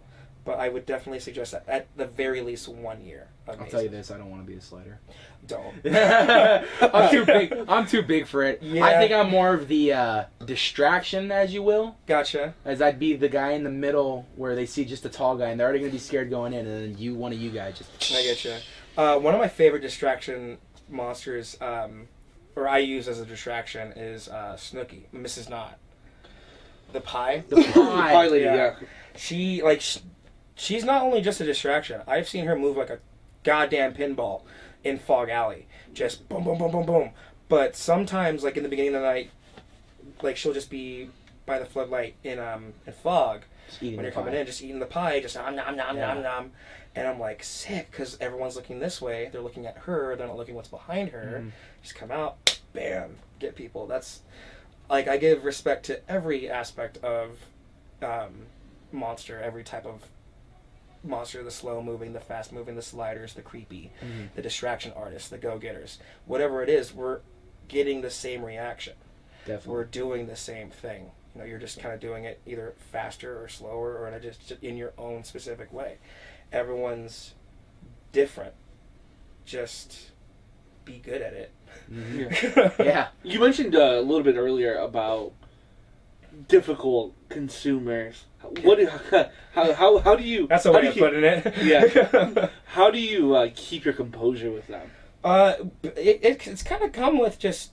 B: But I would definitely suggest that at the very least one year. Of
A: i'll tell you this i don't want to be a slider
B: Don't. [laughs]
A: i'm too big i'm too big for it
B: Yeah.
A: i think i'm more of the uh, distraction as you will
B: Gotcha.
A: as I'd be the guy in the middle where they see just a tall guy and they're already gonna be scared going in, and then you, one of you guys, just
B: I get you. Uh, one of my favorite distraction monsters, um, or I use as a distraction, is uh, Snooky, Mrs. Knott. The pie.
A: the pie.
C: Pie lady,
B: yeah.
C: yeah.
B: She like sh- she's not only just a distraction. I've seen her move like a goddamn pinball in Fog Alley, just boom, boom, boom, boom, boom. But sometimes, like in the beginning of the night, like she'll just be by the floodlight in um in Fog when you're coming
A: pie.
B: in, just eating the pie, just nom nom nom
A: Yeah.
B: nom nom. And I'm like sick because everyone's looking this way. They're looking at her. They're not looking what's behind her.
A: Mhm.
B: Just come out, bam, get people. That's like I give respect to every aspect of um, monster, every type of monster, the slow moving, the fast moving, the sliders, the creepy,
A: Mhm.
B: the distraction artists, the go getters. Whatever it is, we're getting the same reaction.
A: Definitely.
B: We're doing the same thing. You know, you're just kind of doing it either faster or slower or in a just in your own specific way. Everyone's different. Just be good at it.
A: Mhm. [laughs] yeah.
C: You mentioned uh, a little bit earlier about difficult consumers. What? do- [laughs] How? How? How do you?
B: That's a way
C: do
B: of putting it. [laughs]
C: Yeah. How do you uh, keep your composure with them?
B: Uh, it, it, it's kind of come with just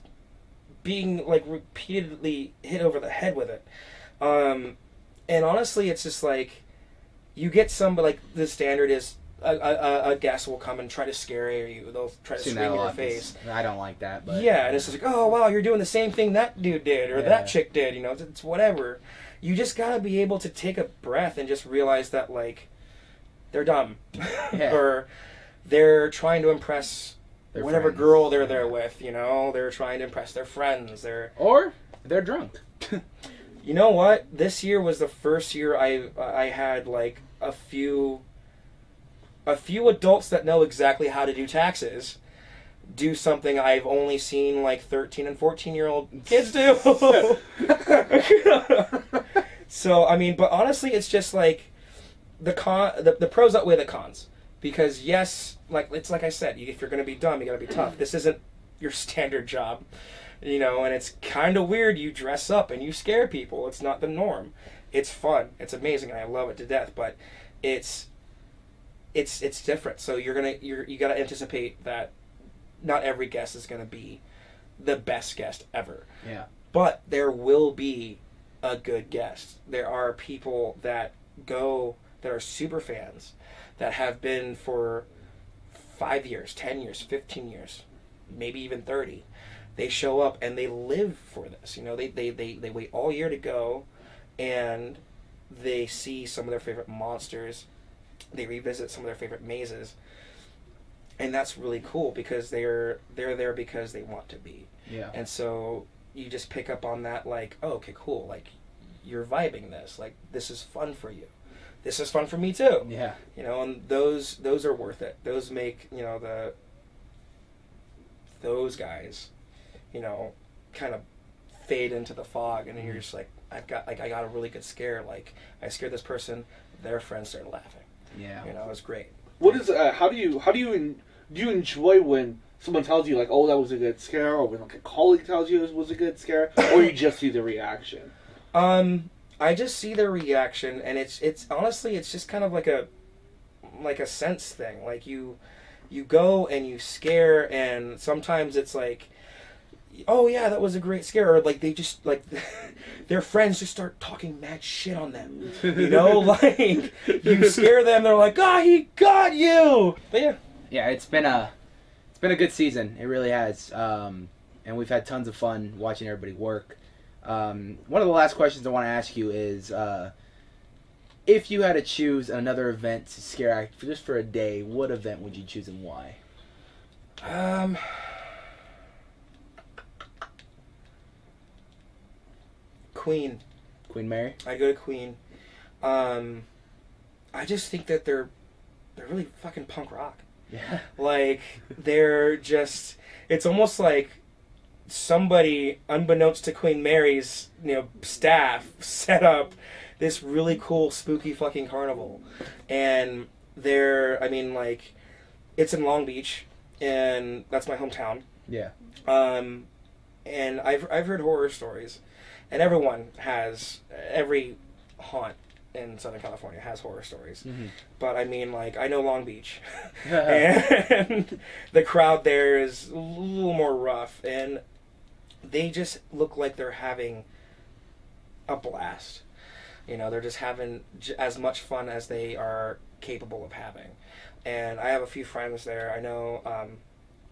B: being like repeatedly hit over the head with it. Um, and honestly, it's just like you get some, but like the standard is a, a, a guest will come and try to scare you. They'll try to
A: Seen
B: scream in your face.
A: I don't like that, but
B: yeah, and it's just like, oh wow, you're doing the same thing that dude did or
A: Yeah.
B: that chick did. You know, it's, it's whatever. You just gotta be able to take a breath and just realize that like they're dumb,
A: Yeah. [laughs]
B: or they're trying to impress
A: Their
B: whatever
A: friends.
B: girl they're there with. You know, they're trying to impress their friends. They're,
A: or they're drunk. [laughs]
B: you know what? This year was the first year I I had like a few a few adults that know exactly how to do taxes do something I've only seen like 13 and 14 year old kids do. [laughs] so, I mean, but honestly, it's just like the con the, the pros outweigh the cons because yes, like it's like I said, if you're going to be dumb, you got to be tough. This isn't your standard job, you know, and it's kind of weird. You dress up and you scare people. It's not the norm. It's fun. It's amazing, and I love it to death. But it's it's it's different. So you're gonna you're you got to anticipate that not every guest is going to be the best guest ever
A: Yeah.
B: but there will be a good guest. There are people that go that are super fans that have been for five years, ten years, fifteen years, maybe even thirty. They show up and they live for this. You know, they they, they, they wait all year to go and they see some of their favorite monsters. They revisit some of their favorite mazes. And that's really cool because they're they're there because they want to be.
A: Yeah.
B: And so you just pick up on that, like, oh, okay, cool. Like, you're vibing this. Like, this is fun for you. This is fun for me too.
A: Yeah.
B: You know, and those those are worth it. Those make you know the those guys, you know, kind of fade into the fog, and you're just like, I've got like I got a really good scare. Like, I scared this person. Their friends started laughing.
A: Yeah.
B: You know, it was great.
C: What is uh, how do you how do you en- do you enjoy when someone tells you like oh that was a good scare or when like a colleague tells you it was a good scare or you just see the reaction?
B: Um, I just see their reaction, and it's it's honestly it's just kind of like a like a sense thing. Like you you go and you scare, and sometimes it's like, oh yeah, that was a great scare, or like they just like [laughs] their friends just start talking mad shit on them. You know, [laughs] like you scare them, they're like, ah, he got you. But yeah,
A: yeah, it's been a it's been a good season. It really has, um, and we've had tons of fun watching everybody work. Um, one of the last questions I want to ask you is, uh, if you had to choose another event to scare act for just for a day, what event would you choose and why?
B: um. Queen.
A: Queen Mary.
B: I go to Queen. Um, I just think that they're they're really fucking punk rock.
A: Yeah.
B: Like they're just it's almost like somebody unbeknownst to Queen Mary's, you know, staff [laughs] set up this really cool spooky fucking carnival. And they're I mean like it's in Long Beach and that's my hometown.
A: Yeah.
B: Um, and I've I've heard horror stories, and everyone has every haunt in Southern California has horror stories.
A: Mm-hmm.
B: But I mean, like I know Long Beach, [laughs] [laughs] and [laughs] the crowd there is a little more rough, and they just look like they're having a blast. You know, they're just having j- as much fun as they are capable of having. And I have a few friends there. I know um,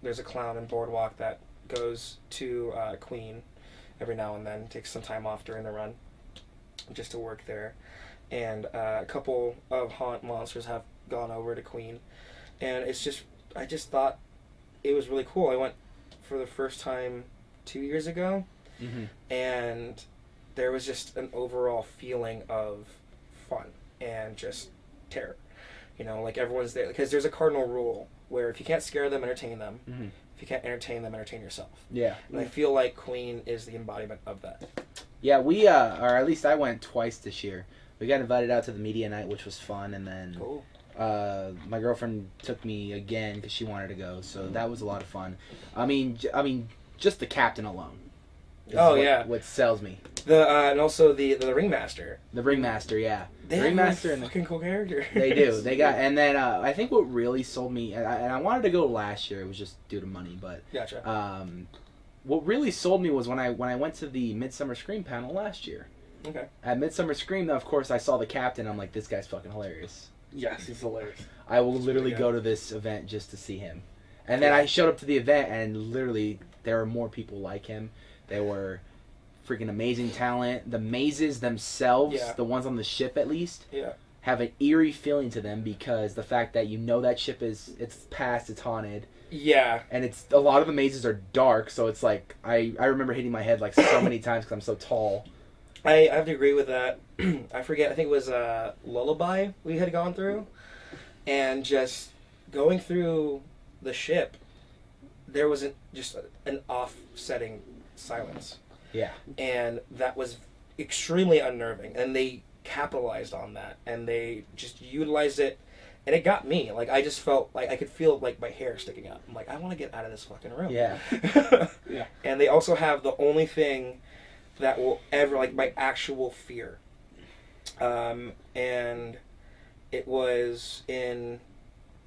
B: there's a clown in Boardwalk that goes to uh, Queen every now and then, takes some time off during the run just to work there. And uh, a couple of haunt monsters have gone over to Queen, and it's just I just thought it was really cool. I went for the first time two years ago,
A: Mm-hmm.
B: and there was just an overall feeling of fun and just terror. You know, like everyone's there because there's a cardinal rule where if you can't scare them, entertain them.
A: Mm-hmm.
B: If you can't entertain them, entertain yourself.
A: Yeah.
B: And I feel like Queen is the embodiment of that.
A: Yeah, we uh, or at least I went twice this year. We got invited out to the media night, which was fun, and then
B: Cool.
A: uh, my girlfriend took me again because she wanted to go. So that was a lot of fun. I mean, j- I mean, just the captain alone.
B: Oh,
A: what-
B: yeah.
A: what sells me.
B: The uh, and also the the ringmaster.
A: The ringmaster, yeah,
B: They
A: the ringmaster and the,
B: fucking cool character.
A: they do. [laughs] They got, and then uh, I think what really sold me, and I, and I wanted to go last year. It was just due to money, but
B: Gotcha.
A: um, what really sold me was when I when I went to the Midsummer Scream panel last year.
B: Okay.
A: At Midsummer Scream, though, of course, I saw the captain. I'm like, this guy's fucking hilarious.
C: Yes, he's hilarious.
A: I will literally go to this event just to see him. And then I showed up to the event, and literally there are more people like him. They were freaking amazing talent. The mazes themselves,
B: Yeah.
A: the ones on the ship at least,
B: Yeah.
A: have an eerie feeling to them because the fact that you know that ship is it's past, it's haunted,
B: Yeah.
A: and it's a lot of the mazes are dark. So it's like I I remember hitting my head like so many [coughs] times because I'm so tall.
B: I, I have to agree with that. [clears throat] I forget. I think it was uh, Lullaby we had gone through, and just going through the ship, there was a, just an offsetting silence,
A: Yeah.
B: and that was extremely unnerving. And they capitalized on that and they just utilized it and it got me like i just felt like i could feel like my hair sticking up i'm like i want to get out of this fucking room
A: Yeah. [laughs]
C: Yeah.
B: and they also have the only thing that will ever like my actual fear um and it was in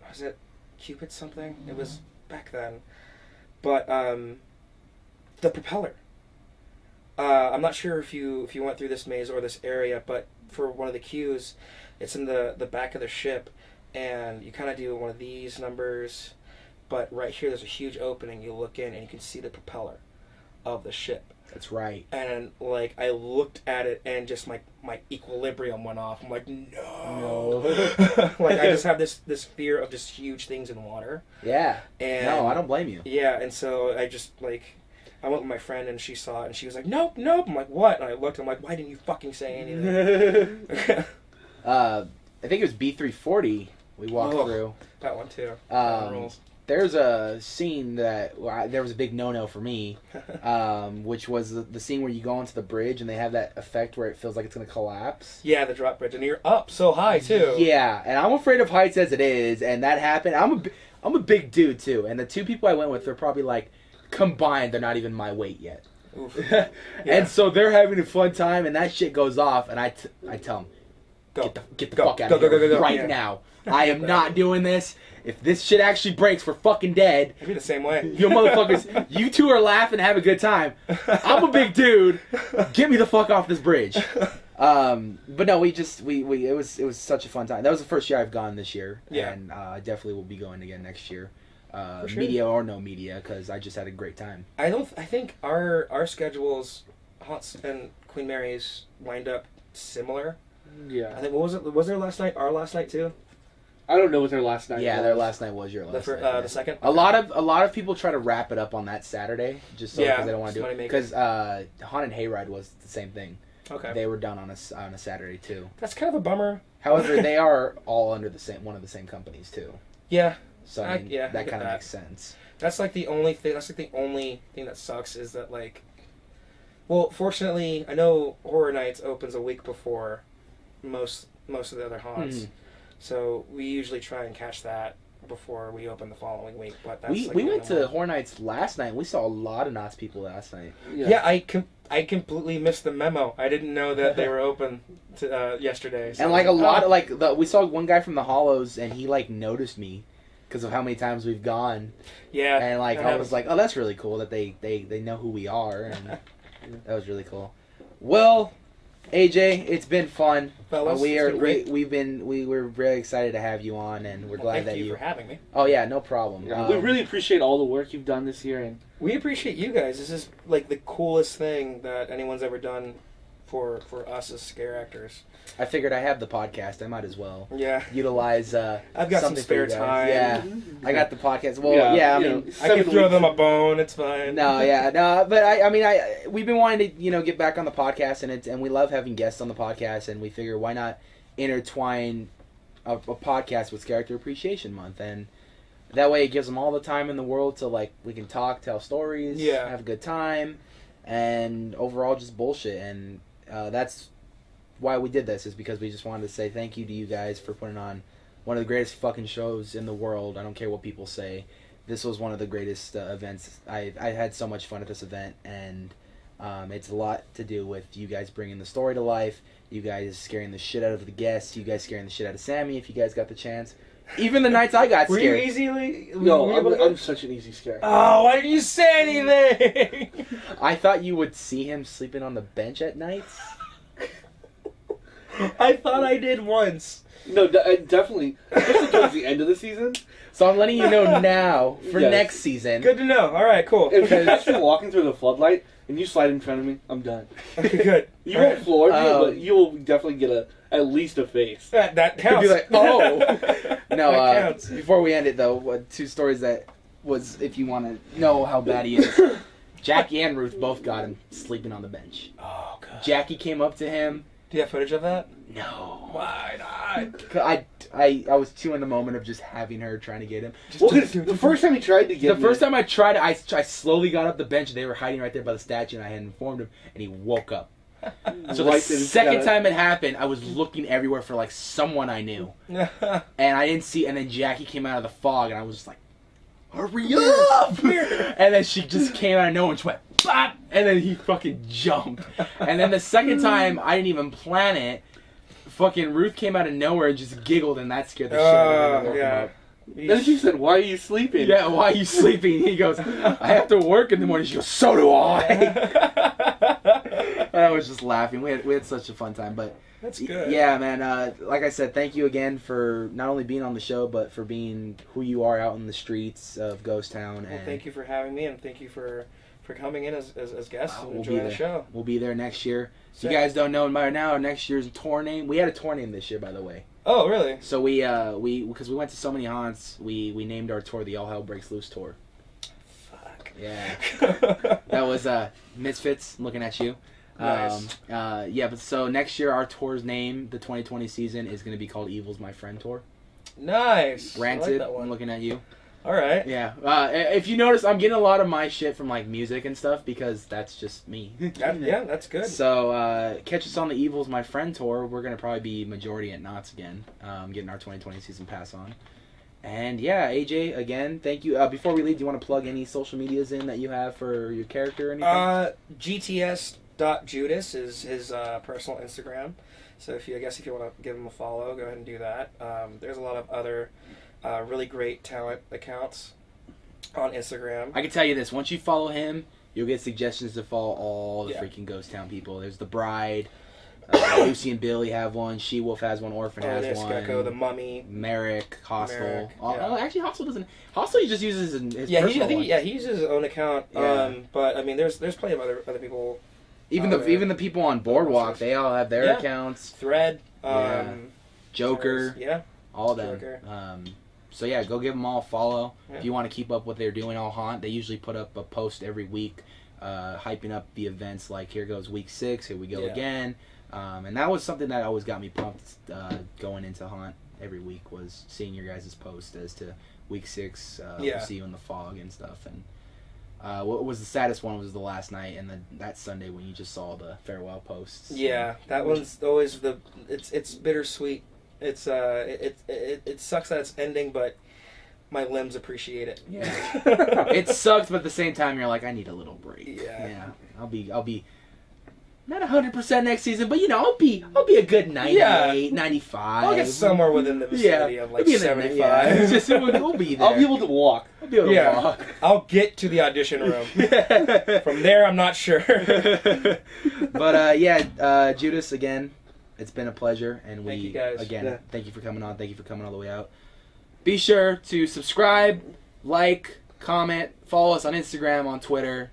B: was it cupid something it was back then but um the propeller uh, I'm not sure if you if you went through this maze or this area, but for one of the cues, it's in the the back of the ship, and you kind of do one of these numbers, but right here there's a huge opening. You look in and you can see the propeller of the ship,
A: That's right.
B: and like I looked at it and just my my equilibrium went off. I'm like no, [laughs] like I just [laughs] have this this fear of just huge things in water,
A: Yeah.
B: and
A: no, I don't blame you.
B: yeah, and so I just like I went with my friend and she saw it and she was like, Nope, nope. I'm like, What? And I looked, I'm like, Why didn't you fucking say anything? [laughs] [laughs]
A: Uh, I think it was B three forty. We walked
B: Oh.
A: through.
B: that one too.
A: Um,
B: rules.
A: there's a scene that well, I, there was a big no no for me, [laughs] um, which was the, the scene where you go onto the bridge and they have that effect where it feels like it's gonna collapse.
B: yeah, the drop bridge. And you're up so high too.
A: Yeah, and I'm afraid of heights as it is, and that happened. I'm a bi- I'm a big dude too, and the two people I went with are probably like combined, they're not even my weight yet. [laughs]
B: Yeah.
A: And so they're having a fun time, and that shit goes off, and I, t- I tell them,
B: Go.
A: get the get the
B: Go,
A: fuck out
B: go,
A: of here
B: go, go, go.
A: right
B: Yeah.
A: now. I am [laughs] not doing this. If this shit actually breaks, we're fucking dead.
B: I'd be the same way.
A: You motherfuckers, [laughs] you two are laughing, have a good time. I'm a big dude. Get me the fuck off this bridge. Um, but no, we just we, we it was it was such a fun time. That was the first year I've gone this year,
B: Yeah.
A: and uh, I definitely will be going again next year, uh,
B: sure.
A: media or no media, because I just had a great time.
B: I don't I think our our schedules Haunt's and Queen Mary's lined up similar.
C: Yeah.
B: I think what was it was there last night? Our last night too?
C: I don't know what their last night
A: yeah,
C: was.
A: their last night was your
B: The
A: last
B: fir-
A: night.
B: uh,
A: yeah.
B: the second?
A: A lot of a lot of people try to wrap it up on that Saturday, just so
B: Yeah,
A: because they don't want to do
B: just
A: it. Because uh, Haunted Hayride was the same thing.
B: Okay.
A: They were done on a s- on a Saturday too.
B: That's kind of a bummer.
A: However, they are all under the same one of the same companies too.
B: Yeah,
A: So
B: I-
A: I mean,
B: yeah,
A: that kind of makes sense.
B: That's like the only thing. That's like the only thing that sucks is that like, well, fortunately, I know Horror Nights opens a week before most most of the other haunts,
A: Mhm.
B: so we usually try and catch that before we open the following week. But that's
A: we
B: like
A: we went to
B: one.
A: Horror Nights last night. We saw a lot of Knott's people last night.
B: Yeah, I com- I completely missed the memo. I didn't know that they were [laughs] open to, uh, yesterday. so
A: and like a lot of like the, we saw one guy from the Hollows, and he like noticed me because of how many times we've gone,
B: yeah,
A: and like I was like, oh, that's really cool that they they they know who we are, and [laughs] that was really cool. Well, AJ, it's been fun.
B: Fellas,
A: Uh, we are
B: been great.
A: we, we've been we were very excited to have you on, and we're
B: Well,
A: glad
B: thank
A: that
B: you,
A: you.
B: for having me.
A: Oh yeah, no problem.
C: Yeah,
A: Um,
C: we really appreciate all the work you've done this year, and
B: We appreciate you guys. This is like the coolest thing that anyone's ever done for for us as scare actors.
A: I figured I have the podcast. I might as well
B: Yeah,
A: utilize. Uh,
B: I've got some
A: something for you
B: spare time.
A: Yeah, I got the podcast. Well, yeah, I mean,
C: know,
B: I can throw them a bone. It's fine.
A: no, yeah, no, but I, I mean, I we've been wanting to, you know, get back on the podcast, and it's and we love having guests on the podcast, and we figure why not intertwine a, a podcast with Character Appreciation Month, and that way it gives them all the time in the world to like we can talk, tell stories,
B: Yeah.
A: have a good time, and overall just bullshit, and uh, that's why we did this is because we just wanted to say thank you to you guys for putting on one of the greatest fucking shows in the world. I don't care what people say. This was one of the greatest uh, events. I I had so much fun at this event, and um, it's a lot to do with you guys bringing the story to life. You guys scaring the shit out of the guests. You guys scaring the shit out of Sammy if you guys got the chance. Even the nights I got scared.
B: Were you easily?
C: No,
B: you
C: I'm, I'm such an easy scare.
B: Oh, why didn't you say anything?
A: I thought you would see him sleeping on the bench at nights.
B: I thought I did once.
C: No, de- uh, definitely, especially towards the end of the season.
A: So I'm letting you know now for
C: Yes.
A: next season.
B: Good to know. All right, cool.
C: If you catch me walking through the floodlight and you slide in front of me, I'm done.
B: okay, good. [laughs]
C: You
B: All
C: won't
B: right.
C: floor me,
A: Um,
C: but you will definitely get a at least a face.
B: That that
A: Could
B: counts.
A: be like, oh. [laughs] No,
B: that
A: uh,
B: counts.
A: before we end it though, what, two stories that was if you want to know how bad he is. [laughs] Jackie and Ruth both got him sleeping on the bench.
B: Oh god.
A: Jackie came up to him.
B: Do you have footage of that?
A: No.
B: Why not? [laughs]
A: I, I, I was too in the moment of just having her trying to get him.
C: Well, 'cause the first time he tried to get
A: The first time I tried I, I slowly got up the bench and they were hiding right there by the statue and I had informed him and he woke up. [laughs] So the second time it happened, I was looking everywhere for like someone I knew, [laughs] and I didn't see. And then Jackie came out of the fog, and I was just like, "Hurry up!" and then she just came out of nowhere and she went, "Bop!" and then he fucking jumped. And then the second [laughs] time, I didn't even plan it. Fucking Ruth came out of nowhere and just giggled, and that scared the shit out of me.
B: Oh,
A: and woke him
B: yeah.
C: Then she said, "Why are you sleeping?"
A: Yeah, why are you sleeping? He goes, I have to work in the morning. She goes, so do I. [laughs] and I was just laughing. We had we had such a fun time, but
B: That's good.
A: yeah, man. Uh, like I said, thank you again for not only being on the show, but for being who you are out in the streets of Ghost Town.
B: Well,
A: And
B: thank you for having me, and thank you for for coming in as as, as guests
A: Oh,
B: and
A: we'll
B: enjoying the show.
A: We'll be there next year. If you guys don't know by now, next year's tour name. We had a tour name this year, by the way.
B: Oh, really?
A: So we uh we because we went to so many haunts, we we named our tour the All Hell Breaks Loose tour.
B: Fuck.
A: Yeah. That was uh Misfits looking at you.
B: Nice.
A: Um, uh, yeah, but so next year our tour's name, the 2020 season, is going to be called Evil's My Friend Tour.
B: nice. I like
A: I'm looking at you.
B: All right.
A: Yeah. Uh, if you notice, I'm getting a lot of my shit from like music and stuff because that's just me. [laughs]
B: That- yeah, that's good.
A: So uh, catch us on the Evil's My Friend tour. We're gonna probably be majority at Knott's again, um, getting our 2020 season pass on. And yeah, AJ, again, thank you. Uh, before we leave, do you want to plug any social medias in that you have for your character or anything?
B: Uh, GTS.Judas is his uh, personal Instagram. So if you, I guess, if you want to give him a follow, go ahead and do that. Um, there's a lot of other uh, really great talent accounts on Instagram.
A: I can tell you this: once you follow him, you'll get suggestions to follow all the
B: Yeah.
A: freaking Ghost Town people. There's the Bride, uh, [coughs] Lucy and Billy have one. She Wolf has one. Orphan has one.
B: Gecko, the Mummy.
A: Merrick, Hostel.
B: Merrick,
A: Oh,
B: yeah.
A: oh, actually, Hostel doesn't. Hostel he just uses his, his
B: Yeah, he, I think
A: one.
B: yeah he uses his own account.
A: Yeah.
B: Um, but I mean, there's there's plenty of other other people.
A: Even
B: Oh,
A: the
B: yeah.
A: even the people on Boardwalk, they all have their
B: Yeah.
A: accounts.
B: Thread. Um,
A: Yeah. Joker,
B: Yeah.
A: all them.
B: Joker.
A: Um, so yeah, go give them all a follow
B: Yeah.
A: if you want to keep up what they're doing. All haunt. They usually put up a post every week, uh, hyping up the events. Like here goes week six. Here we go
B: Yeah.
A: again. Um, and that was something that always got me pumped uh, going into haunt every week was seeing your guys' post as to week six. Uh,
B: Yeah.
A: we'll see you in the fog and stuff. And uh, what was the saddest one was the last night and then that Sunday when you just saw the farewell posts.
B: Yeah, that one's always the it's it's bittersweet. It's uh it it, it sucks that it's ending, but my limbs appreciate it.
A: Yeah. [laughs] it sucks, but at the same time, you're like, I need a little break.
B: Yeah.
A: Yeah. I'll be, I'll be not hundred percent next season, but you know, I'll be, I'll be a good 98,
B: Yeah.
A: 95.
B: I'll get somewhere within the
A: Yeah.
B: vicinity of
A: I'll
B: like
A: be in the- yeah, just, we'll, we'll be there. [laughs]
C: I'll be able to walk.
A: I'll be able to
B: Yeah.
A: walk.
B: I'll get to the audition room. [laughs] From there, I'm not sure.
A: but uh, yeah, uh, Judas again, it's been a pleasure, and we
B: Thank you, guys.
A: again
C: Yeah.
A: thank you for coming on. Thank you for coming all the way out. Be sure to subscribe, like, comment, follow us on Instagram, on Twitter.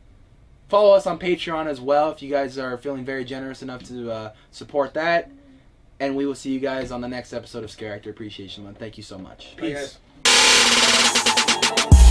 A: Follow us on Patreon as well if you guys are feeling very generous enough to uh, support that. And we will see you guys on the next episode of Scare Actor Appreciation Month. Thank you so much.
B: Bye,
A: Peace.
B: guys.